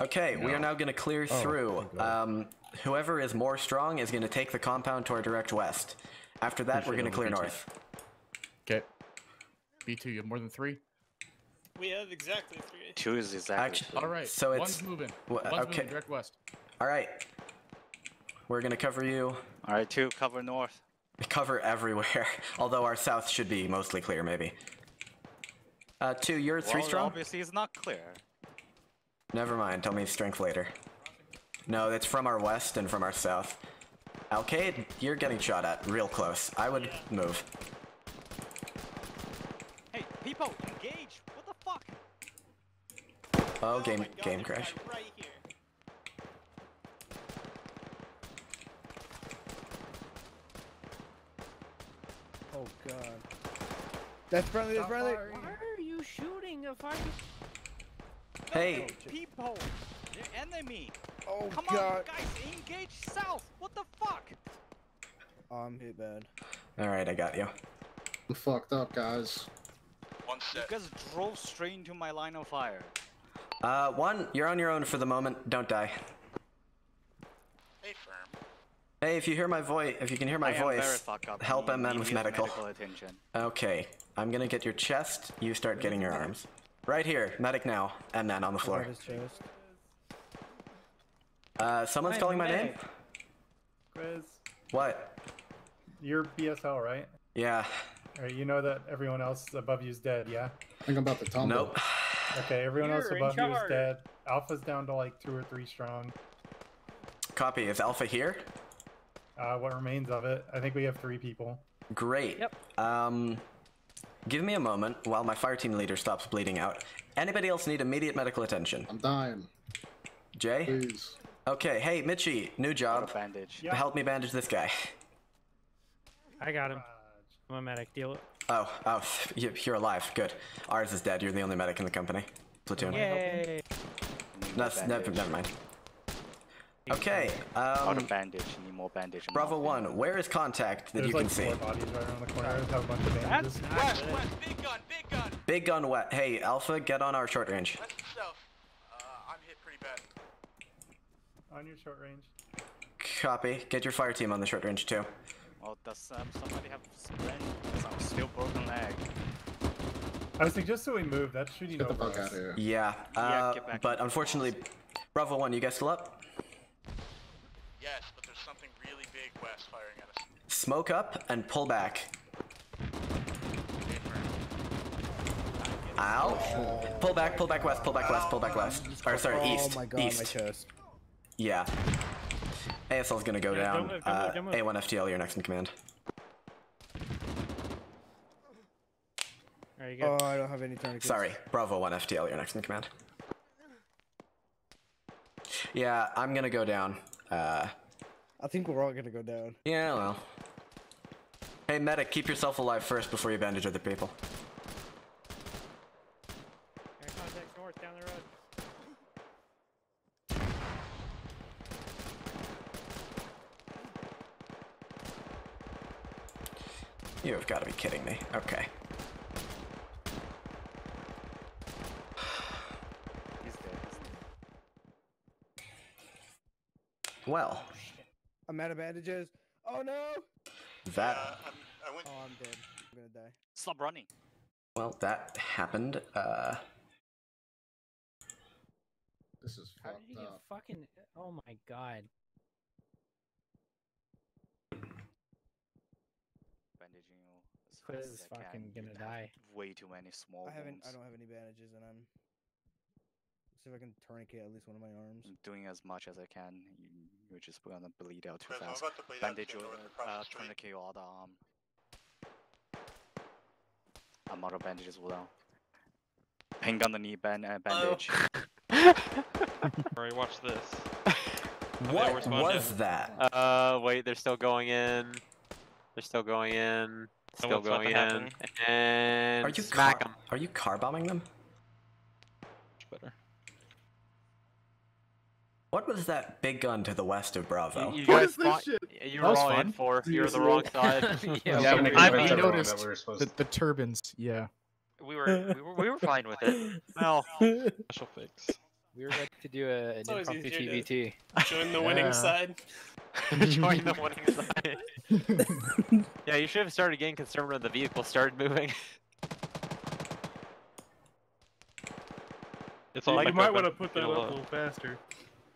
Okay, we are now going to clear Oh, through. Um, whoever is more strong is going to take the compound to our direct west. After that, Pretty we're going to clear north. Okay. B2, you have more than three? We have exactly three. Two is exactly. Actu- All right. So it's One's it's moving. wha- One's okay. moving direct west. All right. We're going to cover you. All right, two cover north. Cover everywhere. Although our south should be mostly clear, maybe. Uh, two, you're three well, strong? Obviously, it's not clear. Never mind, tell me strength later. No, that's from our west and from our south. Alcade, you're getting shot at real close. I would move. Hey, people, engage! What the fuck? Oh, oh, game game crash. Right here. Oh god. That's friendly. That's friendly. Why are you shooting if I Hey, oh, People, they're enemy. Oh Come god. on, guys, engage south. What the fuck? Um, oh, I'm hit bad. alright, I got you. I'm fucked up, guys. One You set. guys drove straight into my line of fire. Uh, one, you're on your own for the moment. Don't die. Hey, firm. Hey, if you hear my voice, if you can hear my I voice, fucked up. help Need MN with medical. medical attention. Okay, I'm gonna get your chest. You start getting your arms. Right here, medic now. MN on the floor. Got his chest. Uh, someone's Hi, calling my name. Chris. What? You're BSL, right? Yeah. Alright, you know that everyone else above you is dead, yeah? I think I'm about to tumble. Nope. Okay, everyone else You're in above you is dead. Alpha's down to like two or three strong. Copy. Is Alpha here? Uh, what remains of it? I think we have three people. Great. Yep. Um, give me a moment while my fire team leader stops bleeding out. Anybody else need immediate medical attention? I'm dying. Jay? Please. Okay, hey, Mitchie, new job. bandage. Help me bandage this guy. I got him. I'm a medic. Deal it. Oh, oh, you- you're alive. Good. Ours is dead. You're the only medic in the company. Platoon. Yay! No, never, never mind. Okay, Out um, of bandage. You need more bandage. and Bravo morphine. 1, where is contact that There's you like can see? four bodies right around the corner. I have a bunch of bandages. West, west, big gun, big gun. Big gun wet. Hey, Alpha, get on our short range. West south. Uh, I'm hit pretty bad. On your short range. Copy. Get your fire team on the short range too. Oh, does um, somebody have sprain? Some still broken leg. I was suggesting we move. That's shooting Get the over fuck out of here. Yeah, Yeah, uh, get back but unfortunately, Bravo 1, you guys still up? Yes, but there's something really big west firing at us. Smoke up and pull back. Okay, firm. Ow. Pull back, pull back west, pull back west, pull back west. Or sorry, east. oh my god, my chest. Yeah. ASL's gonna go Yeah, down. don't move, don't uh, move. A1 FTL, you're next in command. There you Oh. I don't have any tourniquets. Sorry, Bravo 1 FTL, you're next in command. Yeah, I'm gonna go down. Uh, I think we're all gonna go down. yeah, well. Hey, medic, keep yourself alive first before you bandage other people. Air contact north down the road. You have got to be kidding me. Okay. He's dead. Well, I'm out of bandages. Oh no! that Oh, I'm dead. I'm gonna die. Stop running. well that happened. Uh, This is How did he get fucking? Oh my god. Bandaging you as Quiz is as I can. fucking gonna die. Way too many small I haven't. wounds. I don't have any bandages, and I'm. See if I can tourniquet at least one of my arms. I'm doing as much as I can. You, you're just gonna bleed out too Quiz, I'm fast. about to bleed out Bandage to your uh, tourniquet your other arm. I'm out of bandages as well. Hang on the knee band uh, bandage. Alright, watch this. what was that? Uh, wait, they're still going in. They're still going in. Still what's about going to in. happen? And Are you smack car- them. Are you car bombing them? better. What was that big gun to the west of Bravo? You, you What guys is this shit? you were was all in for. You're the wrong side. Yeah, Yeah, we- we we- convinced I that noticed we were supposed the, to. the turbines. Yeah. We were, we were we were fine with it. Well, special fix. We were ready to do a, an It's impromptu easier to- TVT. Join the winning Yeah. side. Join the winning side. yeah, you should have started getting concerned when the vehicle started moving. It's all you might open, want to put that you up a little faster.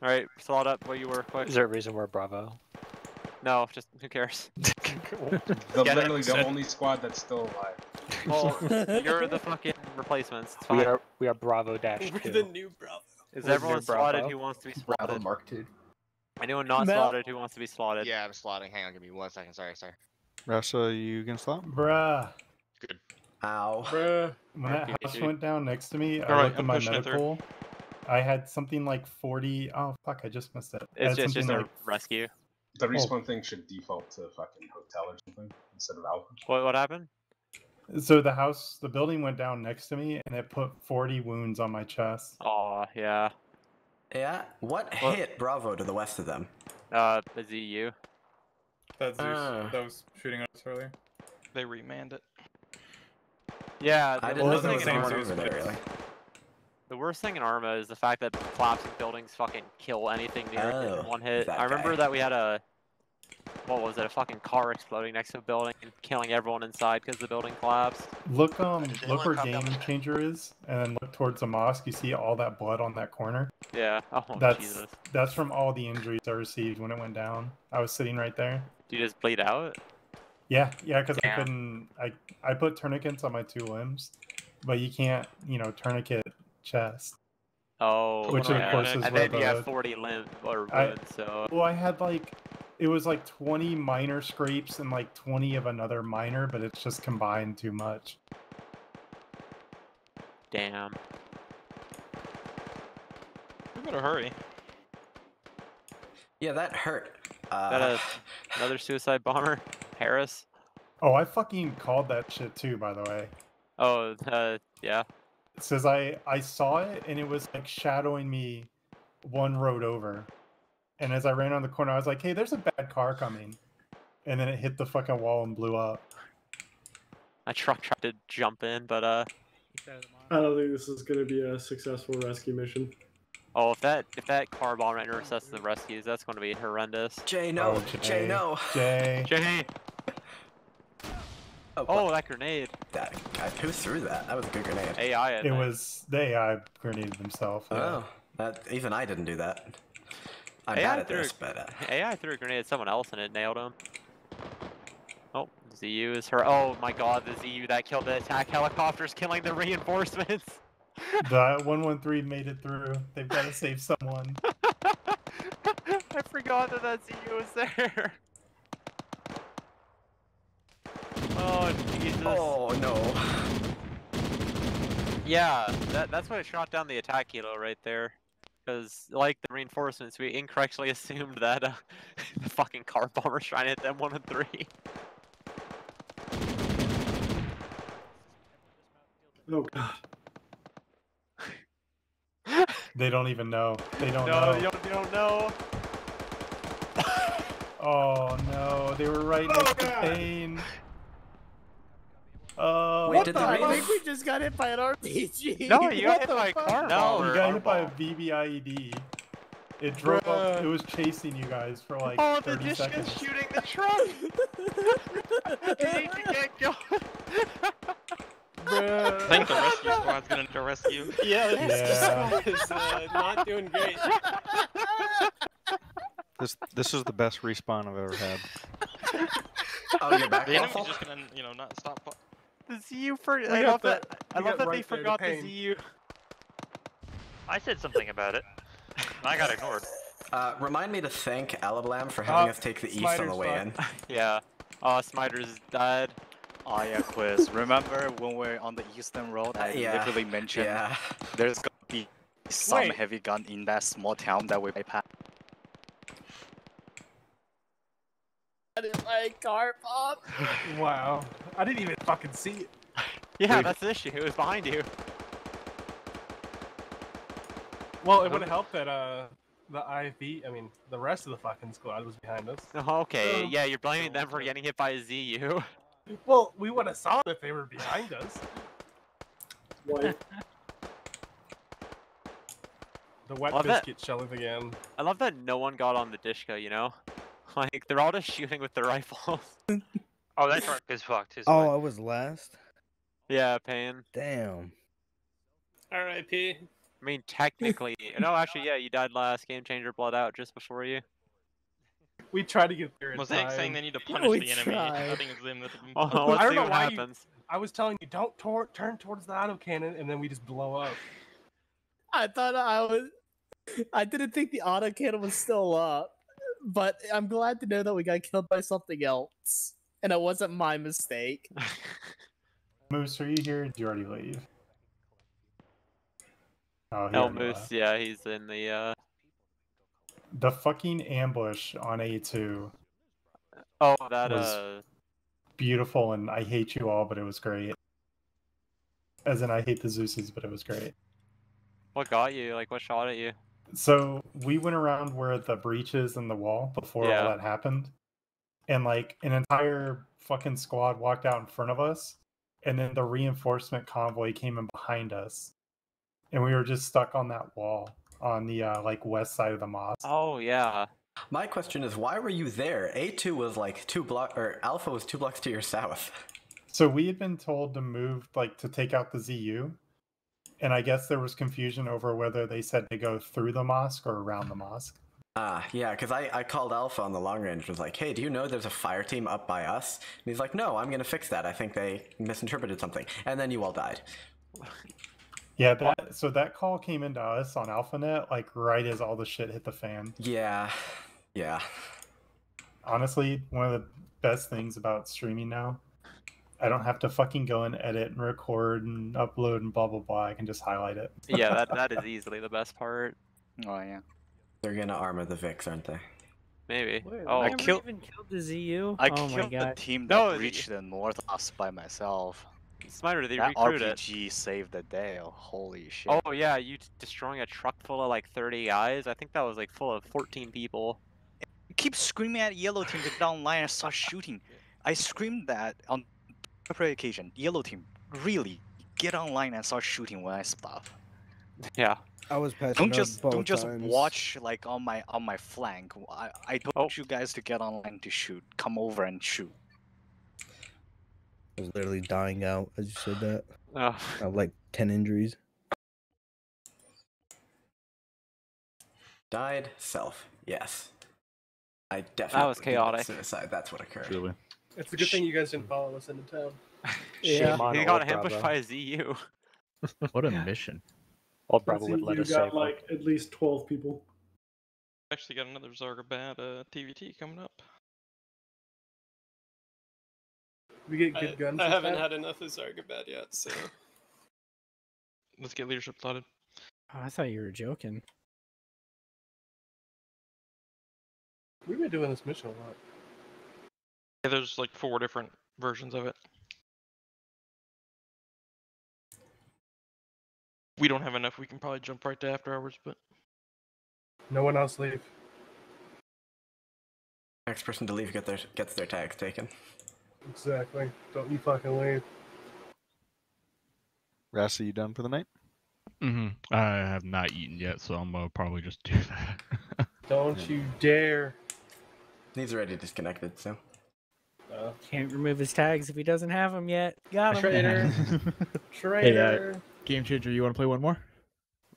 All right, slot up where you were quick. Is there a reason we're Bravo? No, just who cares? The, Get it. literally the only squad that's still alive. Well, you're the fucking replacements. It's We are we are Bravo dash We're the new Bravo. Is We're everyone near Bravo. slotted who wants to be Bravo slotted? Mark II. Anyone not Mel- slotted who wants to be slotted? Yeah, I'm slotting. Hang on, give me one second. Sorry, sorry. Russia, you gonna slot? Bruh. Good. Ow. Bruh. When that RP2. house went down next to me, I Alright, looked at I'm my pushing it through. medical. I had something like 40. Oh, fuck, I just missed it. It's just, just something a like rescue. The oh. respawn thing should default to fucking hotel or something instead of alpha. What what happened? So the house, the building went down next to me, and it put 40 wounds on my chest. Oh yeah. Yeah. What What? hit Bravo to the west of them? Uh, the ZU. That's Zeus Ah. that was shooting at us earlier. They remanned it. Yeah, I the didn't know worst there thing was in anyone Arma, over there, really. the worst thing in Arma is the fact that collapsing buildings fucking kill anything near it Oh, in one hit. I remember guy. that we had a what was it? A fucking car exploding next to a building and killing everyone inside because the building collapsed. Look, um, look where come Game? Changer is, and then look towards the mosque. You see all that blood on that corner. Yeah. Oh that's Jesus. that's from all the injuries I received when it went down. I was sitting right there. Do you just bleed out? Yeah, yeah, because I couldn't. I I put tourniquets on my two limbs, but you can't, you know, tourniquet chest. Oh, Which, of course, is and what then you the- have 40 limb or I- so Well, I had like, it was like 20 minor scrapes and like 20 of another minor, but it's just combined too much. damn. We better hurry. Yeah, that hurt. Uh, That a, another suicide bomber, Harris. Oh, I fucking called that shit too, by the way. Oh, uh, yeah. It says I I saw it and it was like shadowing me one road over. And as I ran on the corner, I was like, "Hey, there's a bad car coming," and then it hit the fucking wall and blew up. My truck tried to jump in, but uh, I don't think this is going to be a successful rescue mission. oh, if that if that car bomb intercepts the rescues, that's going to be horrendous. Jay, no. Oh, Jay, Jay. no. Jay, Jay. Oh, Oh, that grenade. that, I, who threw that? That was a good grenade. AI. It think. was the AI grenaded himself. yeah. Oh, that even I didn't do that. I'm AI bad at threw this, a- but uh, AI threw a grenade at someone else and it nailed him. Oh, ZU is her. Oh my God, the ZU that killed the attack helicopters, killing the reinforcements. The 113 made it through. They've got to save someone. I forgot forgot that that ZU was there. Oh Jesus. Oh no. Yeah, that that's why I shot down the attack kilo right there. Because, like the reinforcements, we incorrectly assumed that uh, the fucking car bomber's trying to hit them one and three. Oh god. They don't even know. They don't no, know. you don't, you don't know. Oh no, they were right next to Payne. Oh, Wait, did the I think we just got hit by an RPG. No, you got hit by a fuck? car No, bomber. you got hit by a VBIED. It drove up. Bruh. It was chasing you guys for like Oh, the 30 Dishka's seconds. shooting the truck! you need to get going. I think the rescue squad's gonna do rescue. Yeah, the Yeah. squad is uh, not doing great. This this is the best respawn I've ever had. Oh, you're back. The enemy's just gonna, you know, not stop. The ZU for We I love the- that. I love that they right there to forgot the Payne. ZU. I said something about it. I got ignored. Uh, remind me to thank Alablam for having Uh, us take the east on the way fine. in. Yeah. Oh, Smiter's died. Oh yeah, quiz. Remember when we're on the eastern road? I yeah. literally mentioned Yeah. there's gonna be some Wait. heavy gun in that small town that we bypass. That is my car pop. Wow. I didn't even fucking see it. Yeah, Wait. that's the issue. It was behind you. Well, it would have helped that uh, the IV, I mean, the rest of the fucking squad was behind us. Oh, Okay, Oh. yeah, you're blaming them for getting hit by a ZU. Well, we would have saw it if they were behind us. What? The wet Love that- biscuit shelling again. I love that no one got on the Dishka, you know? Like, they're all just shooting with their rifles. Oh, that truck is fucked. His Oh, I was last. yeah, Payne. Damn. R.I.P. I mean, technically, no, actually, yeah, you died last. Game changer blood out just before you. We tried to get there in Mosaic time. saying they need to punish we the enemy. tried. Nothing is them. Oh, let's I don't see know what why you- happens. I was telling you, don't tor- turn towards the auto cannon, and then we just blow up. I thought I was. I didn't think the auto cannon was still up, but I'm glad to know that we got killed by something else, and it wasn't my mistake. Moose, are you here? Did you already leave? Oh, he El Moose, left. yeah, he's in the, uh... The fucking ambush on A2 Oh, that, Was- uh... beautiful, and I hate you all, but it was great. As in, I hate the Zeuses, but it was great. What got you? Like, what shot at you? So we went around where the breach is in the wall before Yeah. all that happened, and like an entire fucking squad walked out in front of us, and then the reinforcement convoy came in behind us, and we were just stuck on that wall on the uh, like west side of the mosque. Oh, yeah. My question is, why were you there? A2 was like two block, or Alpha was two blocks to your south. So we had been told to move like to take out the ZU, and I guess there was confusion over whether they said to go through the mosque or around the mosque. Ah, yeah, because I, I called Alpha on the long range, and was like, hey, do you know there's a fire team up by us? And he's like, no, I'm going to fix that. I think they misinterpreted something. And then you all died. Yeah, that so that call came into us on AlphaNet like right as all the shit hit the fan. Yeah, yeah. Honestly, one of the best things about streaming now, I don't have to fucking go and edit and record and upload and blah blah blah. I can just highlight it. Yeah, that, that is easily the best part. Oh yeah. They're going to armor the Vix, aren't they? Maybe. Wait, oh, I killed- even killed the ZU. I oh killed the team that the- reached the north us by myself. Smider, they that recruit it. RPG saved the day. Oh, holy shit. Oh yeah, you t- destroying a truck full of like 30 guys. I think that was like full of 14 people. keep screaming at yellow team to get online and start shooting. I screamed that on every occasion. Yellow team, really get online and start shooting when I stop. Yeah. I was patching Don't just both don't just times. watch like on my on my flank. I, I told Oh. you guys to get online to shoot. Come over and shoot. I was literally dying out as you said that. Oh. I have like ten injuries. Died, self. Yes. I definitely. That was chaotic. Suicide, that's what occurred. Really? It's a good thing you guys didn't follow us into town. Yeah. He got ambushed by a ZU. What a mission. Old Let's see, you got like at least twelve people. Actually got another Zargabad uh, TVT coming up. We get I, good guns. I haven't that? had enough of Zargabad yet, so Let's get leadership slotted. Oh, I thought you were joking. We've been doing this mission a lot. Yeah, there's like four different versions of it. We don't have enough. We can probably jump right to after hours, but No one else leave. Next person to leave get their, gets their tags taken. Exactly. Don't you fucking leave. Ras, are you done for the night? Mm-hmm. I have not eaten yet, so I'm gonna probably just do that. Don't you dare. He's already disconnected, so. Uh, Can't remove his tags if he doesn't have them yet. Got him. Traitor. hey, uh, Traitor. Game changer, you want to play one more?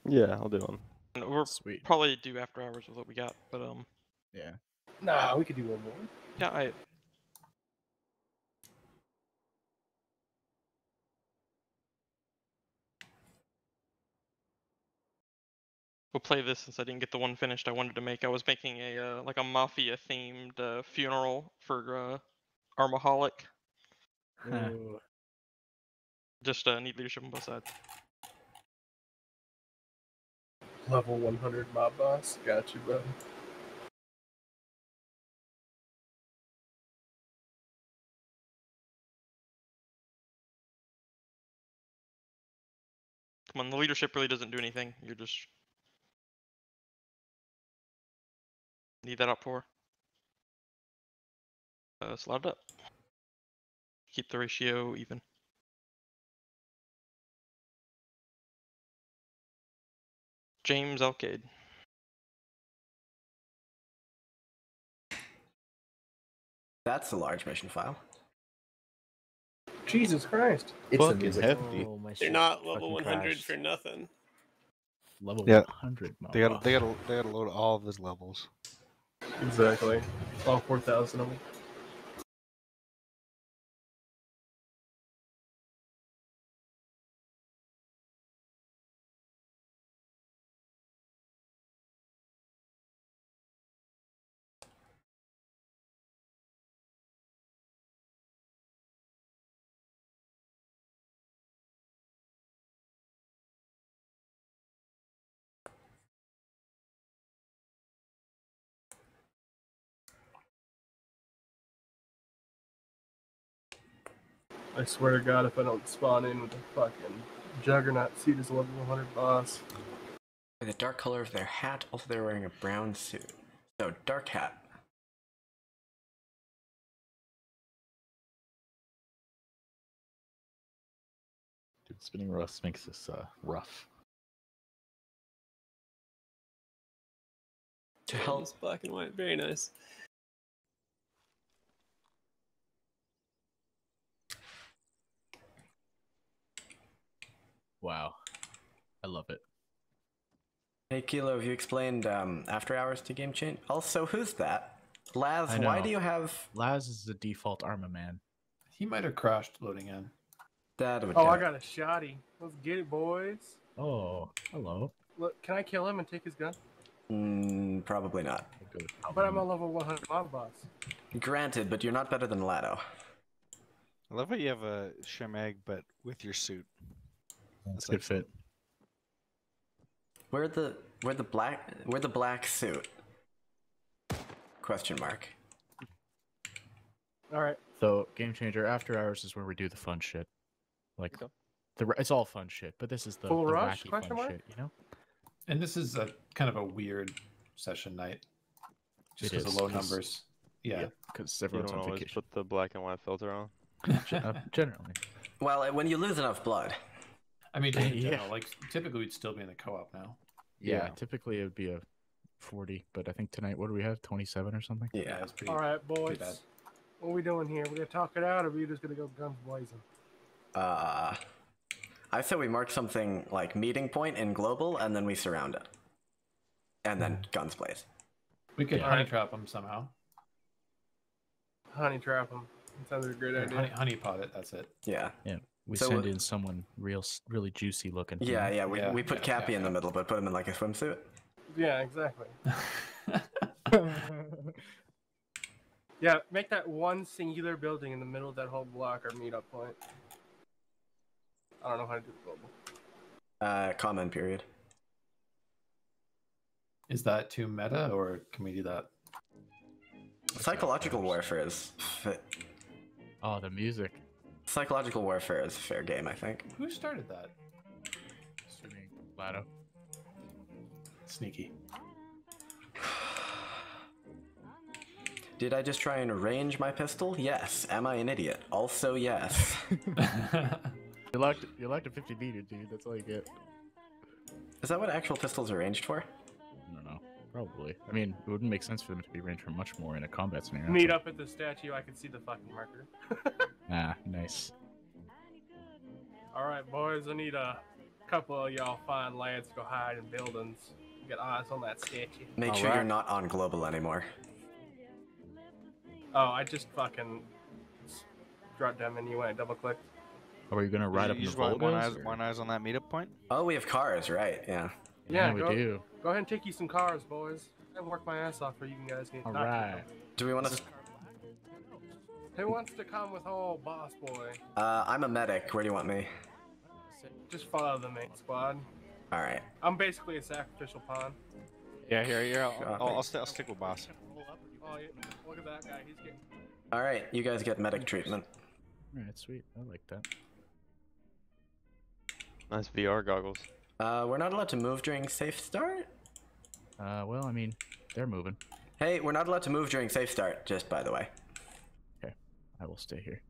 Yeah, I'll do one. and we're probably do after hours with what we got. But um, Yeah. Nah, we could do one more. yeah, I We'll play this since I didn't get the one finished I wanted to make. I was making a uh, like a mafia themed uh, funeral for uh, Armaholic. Ooh. Just uh, need leadership on both sides. Level 100 mob boss. Got you, bro. Come on, the leadership really doesn't do anything. You're just need that up for. Uh, slide it up. Keep the ratio even. James Alcade. That's a large mission file. Jesus Christ. It's a Fucking music. hefty. Oh, they're not level 100 crashed. for nothing. Level Yeah. 100. They got they got to they got to load all of his levels. Exactly. All 4,000 of them. I swear to God, if I don't spawn in with a fucking Juggernaut seat as a level 100 boss. The dark color of their hat, also they're wearing a brown suit. So, dark hat. Dude, spinning rust makes this uh, rough. To help it's black and white. Very nice. Wow. I love it. Hey Kilo, have you explained um, after hours to Game Chain? Also, who's that? Laz, why do you have Laz is the default Arma man. He might have crashed loading in. that? Would Oh, do I got a shotty. Let's get it, boys. Oh, hello. Look, can I kill him and take his gun? Mm, probably not. But I'm a level 100 mob boss. Granted, but you're not better than Lado. I love how you have a shemag, but with your suit. That's a good fit. Where the where the black where the black suit? Question mark. All right. So, Game Changer After Hours is where we do the fun shit. Like, the it's all fun shit, but this is the, Full the rush, wacky question fun mark? shit, you know? And this is a kind of a weird session night. Just because is, of low 'cause- numbers. Yeah. Because You everyone's don't on always vacation. put the black and white filter on. Uh, generally. Well, when you lose enough blood. I mean, in Yeah. general, like typically we'd still be in the co-op now. Yeah, Yeah. typically it would be a 40, but I think tonight, what do we have? 27 or something? Yeah, it's pretty. All right, boys. bad. What are we doing here? We gonna talk it out, or are we just gonna go guns blazing? Uh, I said we mark something like meeting point in global, and then we surround it, and then guns blaze. We could Yeah. honey trap them somehow. Honey trap them. That sounds like a great Or idea. honey, honey pot it. That's it. Yeah. Yeah. We So, send uh, in someone real, really juicy looking. Yeah, yeah. We, Yeah, we put yeah, Cappy yeah, in the middle, but put him in like a swimsuit. Yeah, exactly. yeah, make that one singular building in the middle of that whole block our meetup point. I don't know how to do the global. Uh, comment period. Is that too meta, or can we do that? Psychological warfare is. Fi- Oh, the music. Psychological warfare is a fair game, I think. Who started that? Assuming Lado. Sneaky. Did I just try and arrange my pistol? Yes. Am I an idiot? Also, yes. You locked you locked a 50 meter, dude. That's all you get. Is that what actual pistols are ranged for? I don't know. Probably. I mean, it wouldn't make sense for them to be ranged for much more in a combat scenario. Meet up at the statue. I can see the fucking marker. Ah, nice. All right, boys. I need a couple of y'all fine lads to go hide in buildings. Get eyes on that statue. Make sure you're not on global anymore. Oh, I just fucking dropped down menu when I double clicked. Are you gonna ride you up in you the just want one eyes, one eyes on that meetup point? Oh, we have cars, right? Yeah. Yeah, we go, do. Go ahead and take you some cars, boys. I work my ass off for you guys. Get All knocked right. out. Do we want to? Who wants to come with old boss boy? Uh, I'm a medic. Where do you want me? Just follow the main squad. All right. I'm basically a sacrificial pawn. Yeah, here, here. I'll, Copy. I'll, I'll, st- I'll stick with boss. Oh, yeah. Look at that guy. He's getting. All right. You guys get medic treatment. All right, sweet. I like that. Nice VR goggles. Uh, we're not allowed to move during safe start. Uh, well, I mean, they're moving. Hey, we're not allowed to move during safe start. Just by the way. I will stay here.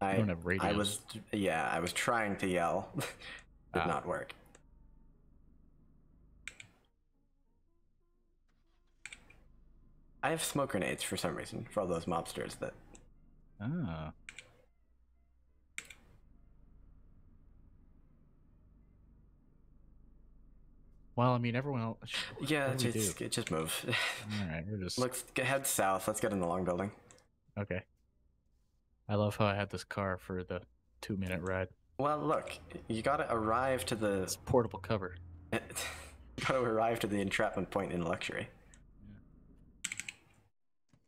I don't have I was yeah. I was trying to yell. Did Ah. not work. I have smoke grenades for some reason for all those mobsters that. Ah. Well, I mean, everyone else. Yeah, just just move. All right, we're just Let's get, head south. Let's get in the long building. okay. I love how I had this car for the two-minute ride. Well, look, you gotta arrive to the. Portable cover. you gotta arrive to the entrapment point in luxury.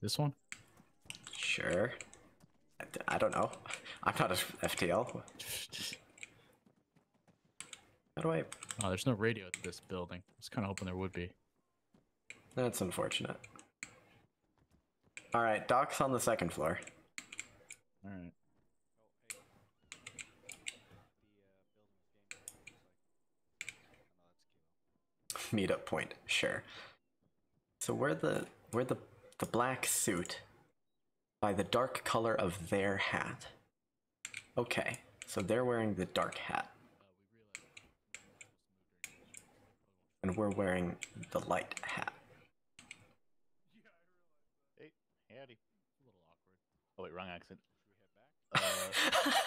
This one? Sure. I, I don't know. I'm not a FTL. How do I? Oh, there's no radio at this building. I was kind of hoping there would be. That's unfortunate. All right, docks on the second floor. All right. Meetup point, sure. So we're the we're the the black suit by the dark color of their hat. Okay, so they're wearing the dark hat. And we're wearing the light hat. Hey, howdy. A little awkward. Oh wait, wrong accent. Uh,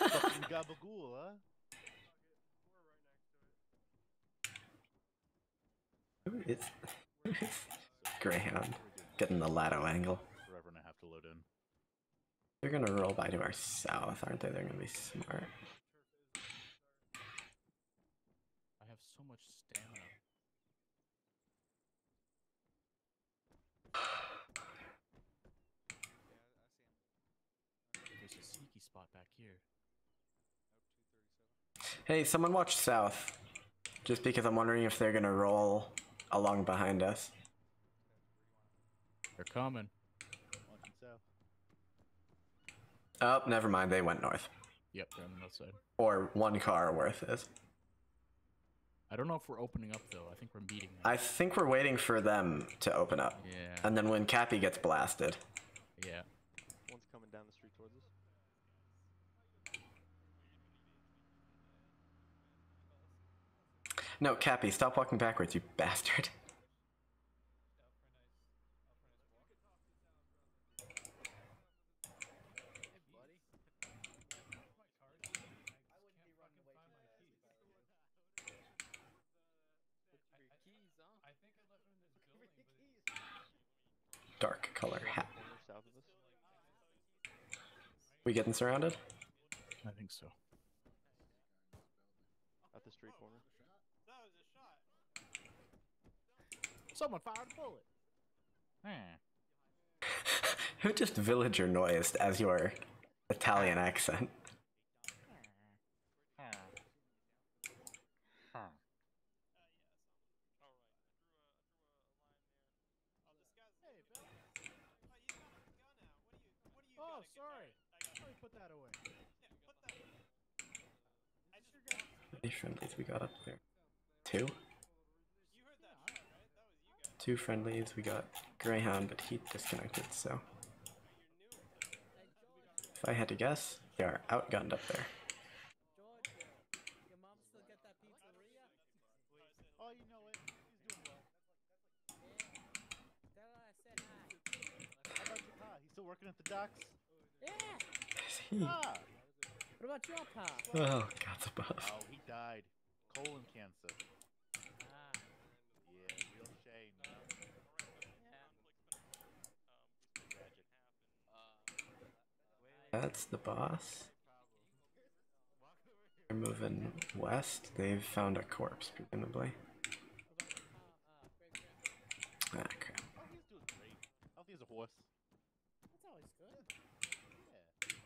fucking gabagool, huh? Who is who is Greyhound? Getting the Lado angle. Forever and I have to load in. They're gonna roll by to our south, aren't they? They're gonna be smart. I have so much stamina. There's a sneaky spot back here. Hey, someone watch south. Just because I'm wondering if they're gonna roll along behind us. They're coming. Watching south. Oh, never mind. They went north. Yep, they're on the north side. Or one car worth is. I don't know if we're opening up though. I think we're meeting them. I think we're waiting for them to open up. Yeah. And then when Cappy gets blasted. Yeah. One's coming down the street towards us. No, Cappy, stop walking backwards, you bastard. Dark color hat. We getting surrounded? I think so. At the street corner. Someone fired a bullet. Hmm. Who just villager noised as your Italian accent? Oh, sorry. Put that away. How many friendlies we got up there? Two? Two friendlies, we got Greyhound, but he disconnected, so. If I had to guess, they are outgunned up there. Oh, you know it. He's doing well. How about your pa? He's still working at the docks? Yeah. he? Ah. What about your pa? Oh, God's above. Oh, he died. Colon cancer. Yeah, real shame. That's the boss. They're moving west. They've found a corpse, presumably. Ah, crap. He's doing great. Healthy as a horse. That's always good. Yeah.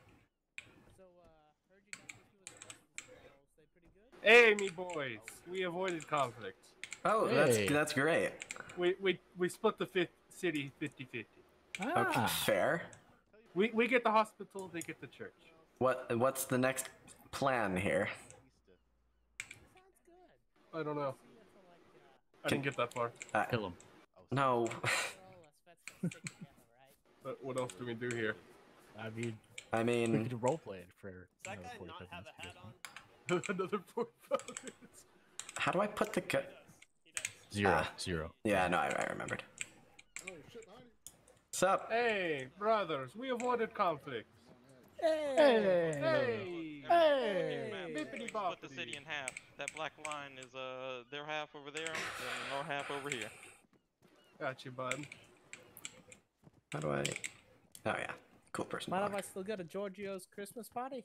So, uh, heard you got this. He was arrested. So, pretty good. Hey, me boys, we avoided conflict. Oh, that's that's great. We we we split the fifth city 50-50. Okay, fair. We we get the hospital, they get the church. What what's the next plan here? I don't know. I didn't get that far. Uh, Kill him. No. But what else do we do here? I mean, I we mean, could roleplay it for another 45 minutes. if you guys. Another 45 minutes. how do I put the gu- Zero. Ah. Zero. Yeah, no, I, I remembered. Sup? Hey, brothers, we avoided conflict. Hey! Hey! Hey! Bippity Split the city in half. That black line is uh their half over there, and our half over here. Got you, bud. How do I? Oh yeah, cool person. Mind if block. I still go to Giorgio's Christmas party?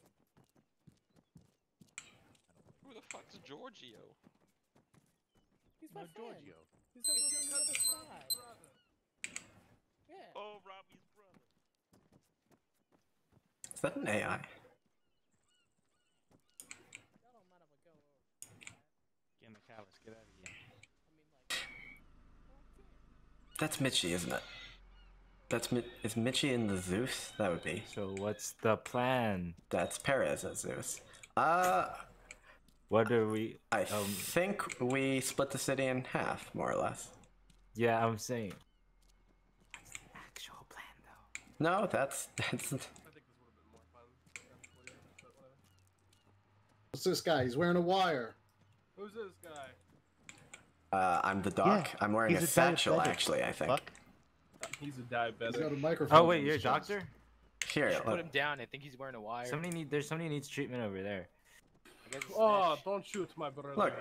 Who the fuck's Giorgio? He's my No, friend. Giorgio. He's over on the other side. Yeah. Oh, Robbie's brother. Is that an AI? Get in the car, get out of here. That's Mitchie, isn't it? That's Mi- is Mitchie in the Zeus? That would be. So what's the plan? That's Perez as Zeus. Uh, What do we? I Um, think we split the city in half, more or less. yeah, I'm saying. No, that's that's. What's this guy? He's wearing a wire. Who's this guy? Uh, I'm the doc. Yeah, I'm wearing a he's a satchel, diabetic. actually. I think. Fuck. He's a diabetic. He's got a microphone. Oh wait, on you're a doctor? Here, Put him down. I think he's wearing a wire. Somebody need. There's somebody needs treatment over there. I guess Oh, Nash. don't shoot my brother Look.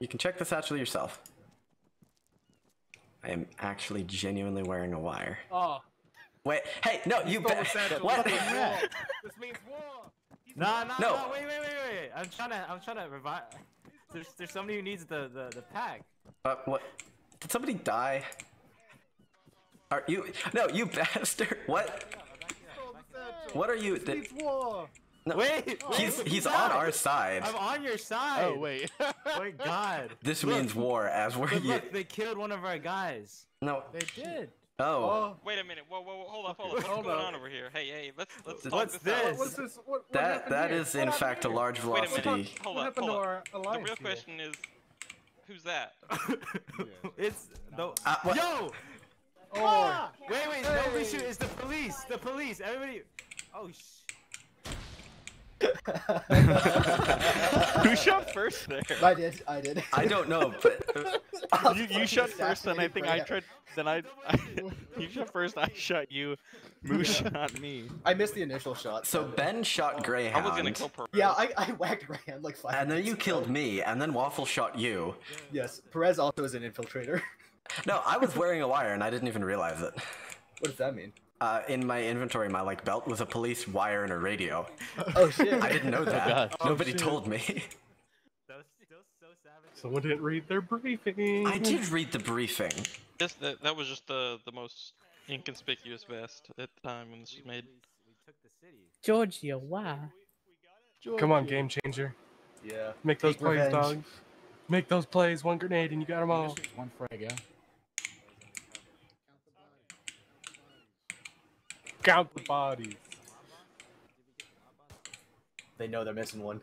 You can check the satchel yourself. I am actually genuinely wearing a wire. Oh, Wait, hey, no, you. stole the what? This means war. This means war. No, no, No. no, wait, wait, wait, wait. I'm trying to. I'm trying to revive. There's there's somebody who needs the the the pack. Uh, what? Did somebody die? Are you? No, you bastard! What? What are you? This Did, means war. no, Wait, he's wait, he's on that? our side. I'm on your side. Oh wait. My God. This Look, means war, as we're But you. look, they killed one of our guys. No. They did. Oh. Oh, Wait a minute. Whoa, whoa, whoa. Hold up, hold up. What's Hold going up. on over here? Hey, hey. Let's let's talk What's this out. this? what's this? What, what That happened that here? is What in happened fact a here? large Wait a minute. velocity. Hold up, happened hold to up. our The real here? question is, who's that? It's the. Uh, what? Yo! Oh, Ah! Wait, wait, nobody Hey. shoot. It's the police. The police. Everybody. Oh sh. Who shot first there? I did. I did. I don't know, but uh, you, you shot first, then I think I tried. Then I, you shot first. I shot you. Moose shot me. I missed the initial shot. so Ben shot I was Greyhound, gonna kill Perez. Yeah, I, I whacked Rand like five. and then you ago. killed me, and then Waffle shot you. Yes, Perez also is an infiltrator. No, I was wearing a wire, and I didn't even realize it. What does that mean? Uh, in my inventory, my like belt was a police wire and a radio. Oh shit! I didn't know that. God. Nobody told me. That was still so savage. Someone didn't read their briefing. I did read the briefing. Yes, that, that was just the the most inconspicuous vest at the time when this was made. Georgia, why? Come on, game changer. Yeah. Make those Take plays, revenge. dog. Make those plays. One grenade and you got them all. One frag, yeah. Count the bodies. They know they're missing one.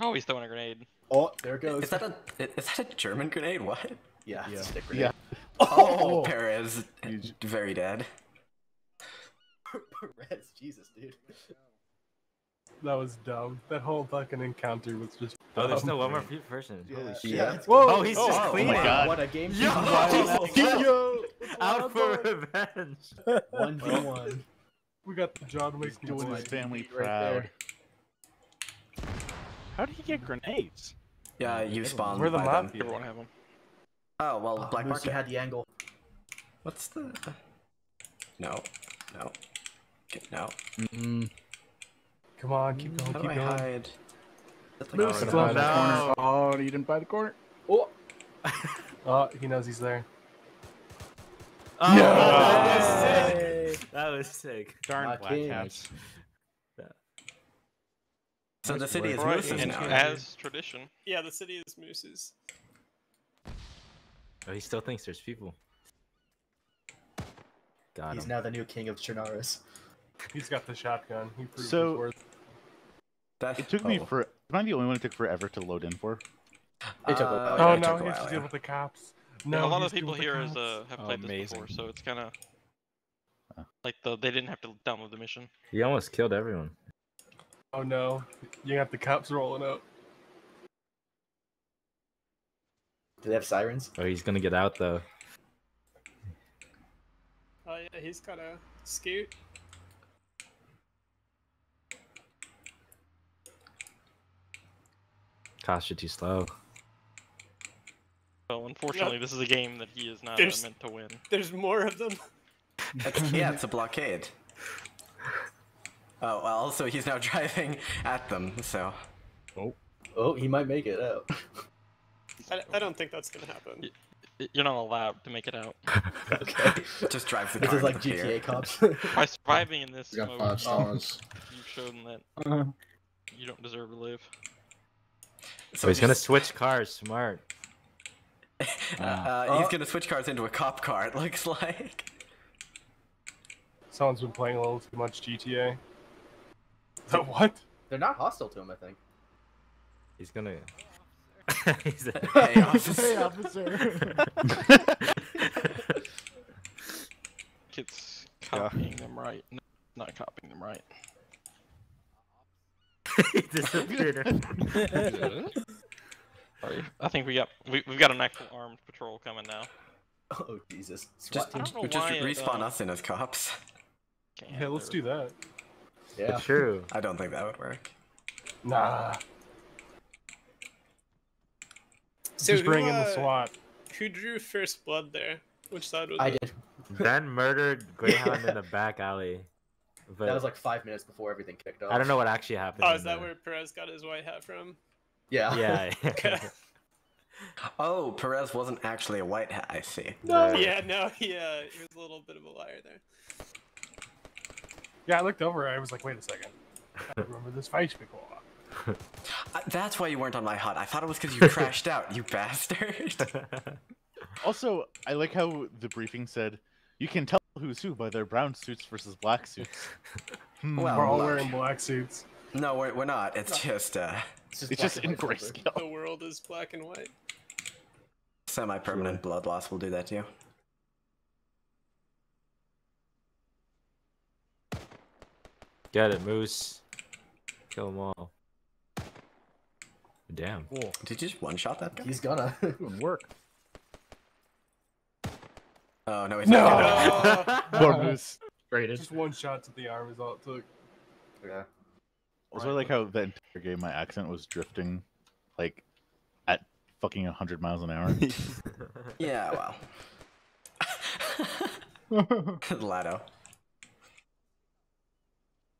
Oh, he's throwing a grenade. Oh, there it goes. Is that a is that a German grenade? What? Yeah, Yeah. it's a stick grenade. Oh, oh, Perez, very dead. Perez, Jesus, dude. That was dumb. That whole fucking encounter was just. Oh, there's still one more pe- person. Holy shit. Yeah. Whoa! Oh, he's just Oh, cleaning. my God. What a game Yo, changer. Yo! out for revenge. One v one. We got the John Wick Doing boy. his family Right proud. there. How did he get grenades? Yeah, you spawned We're the by them. mafia. Everyone have them. Oh well, Oh, Black Moosey Market. had the angle. What's the? No, no, Okay, no. Mm, Come on, keep going, How keep do I going. hide? That's like- Moose oh, is no. left. Corner. Oh, you didn't buy the corner. Oh, Oh, he knows he's there. Oh, Yeah. that was sick. That was sick. Darn My black king. cats. So the city is Right, Moose's and now. as tradition, Yeah, the city is Moose's. Oh, he still thinks there's people. Got he's him. now the new king of Chernarus. He's got the shotgun. He proved So- his worth. That- It took me oh. for. Am I the only one it took forever to load in for? It took a Uh, while. Oh it no, took he has to deal with the cops. Yeah, No, a lot of has to deal people with the here is, uh, have Oh, played this amazing. before, so it's kind of like the they didn't have to download the mission. He almost killed everyone. Oh no, you got the cops rolling up. Do they have sirens? Oh, he's gonna get out though. Oh yeah, he's got a scoot. Cost you too slow. So unfortunately, this is a game that he is not uh, There's- meant to win. There's more of them. Yeah, it's a blockade. Oh, well, also he's now driving at them, so. Oh, Oh, he might make it out. I, I don't think that's gonna happen. You're not allowed to make it out. okay. Just drives the This car is like GTA pier. cops. By surviving in this we got mode, five stars. you've shown that Uh, you don't deserve to live. So he's gonna switch cars. Smart. Uh, uh, he's gonna switch cars into a cop car, it looks like. Someone's been playing a little too much GTA. So what? They're not hostile to him, I think. He's gonna. he's a... Hey, officer. Hey, officer. It's copying them right. No, not copying them right. He disappeared. I think we got we, we've got an actual armed patrol coming now. Oh Jesus! Just, I don't know just why it, respawn uh, us in as cops. Can't Yeah, let's do that. Yeah. True. I don't think that would work. Nah. So Just who, bring in the uh, SWAT. Who drew first blood there? Which side was I it? did. Ben murdered Greyhound in the back alley. But That was like five minutes before everything kicked off. I don't know what actually happened. Oh, is that the- where Perez got his white hat from? Yeah. Yeah. Okay. Oh, Perez wasn't actually a white hat, I see. No. yeah, no, Yeah. he was a little bit of a liar there. Yeah, I looked over. I was like, wait a second. I remember this face before. Uh, that's why you weren't on my hut. I thought it was because you crashed out, you bastard. also, I like how the briefing said you can tell who's who by their brown suits versus black suits. Hmm. Well, We're all look. wearing black suits. No, we're, we're not. It's just uh, It's it's just in white silver. grayscale. The world is black and white. semi-permanent blood loss will do that to you. Get it, Moose. Kill them all. Damn. Did you just one-shot that guy? He's gonna. Doing work. Oh no, he's No! not. Oh, Poor moose. Graded. Just one shot to the arm is all it took. yeah. Also, I like how the entire game my accent was drifting, like, at fucking 100 miles an hour. Yeah, well. Lado.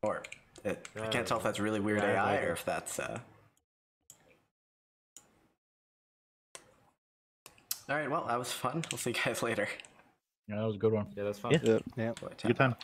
Or it, I can't tell if that's really weird Yeah, AI or if that's uh All right. Well, that was fun. We'll see you guys later. Yeah, that was a good one. Yeah, that's fun. Yeah. yeah. Good time.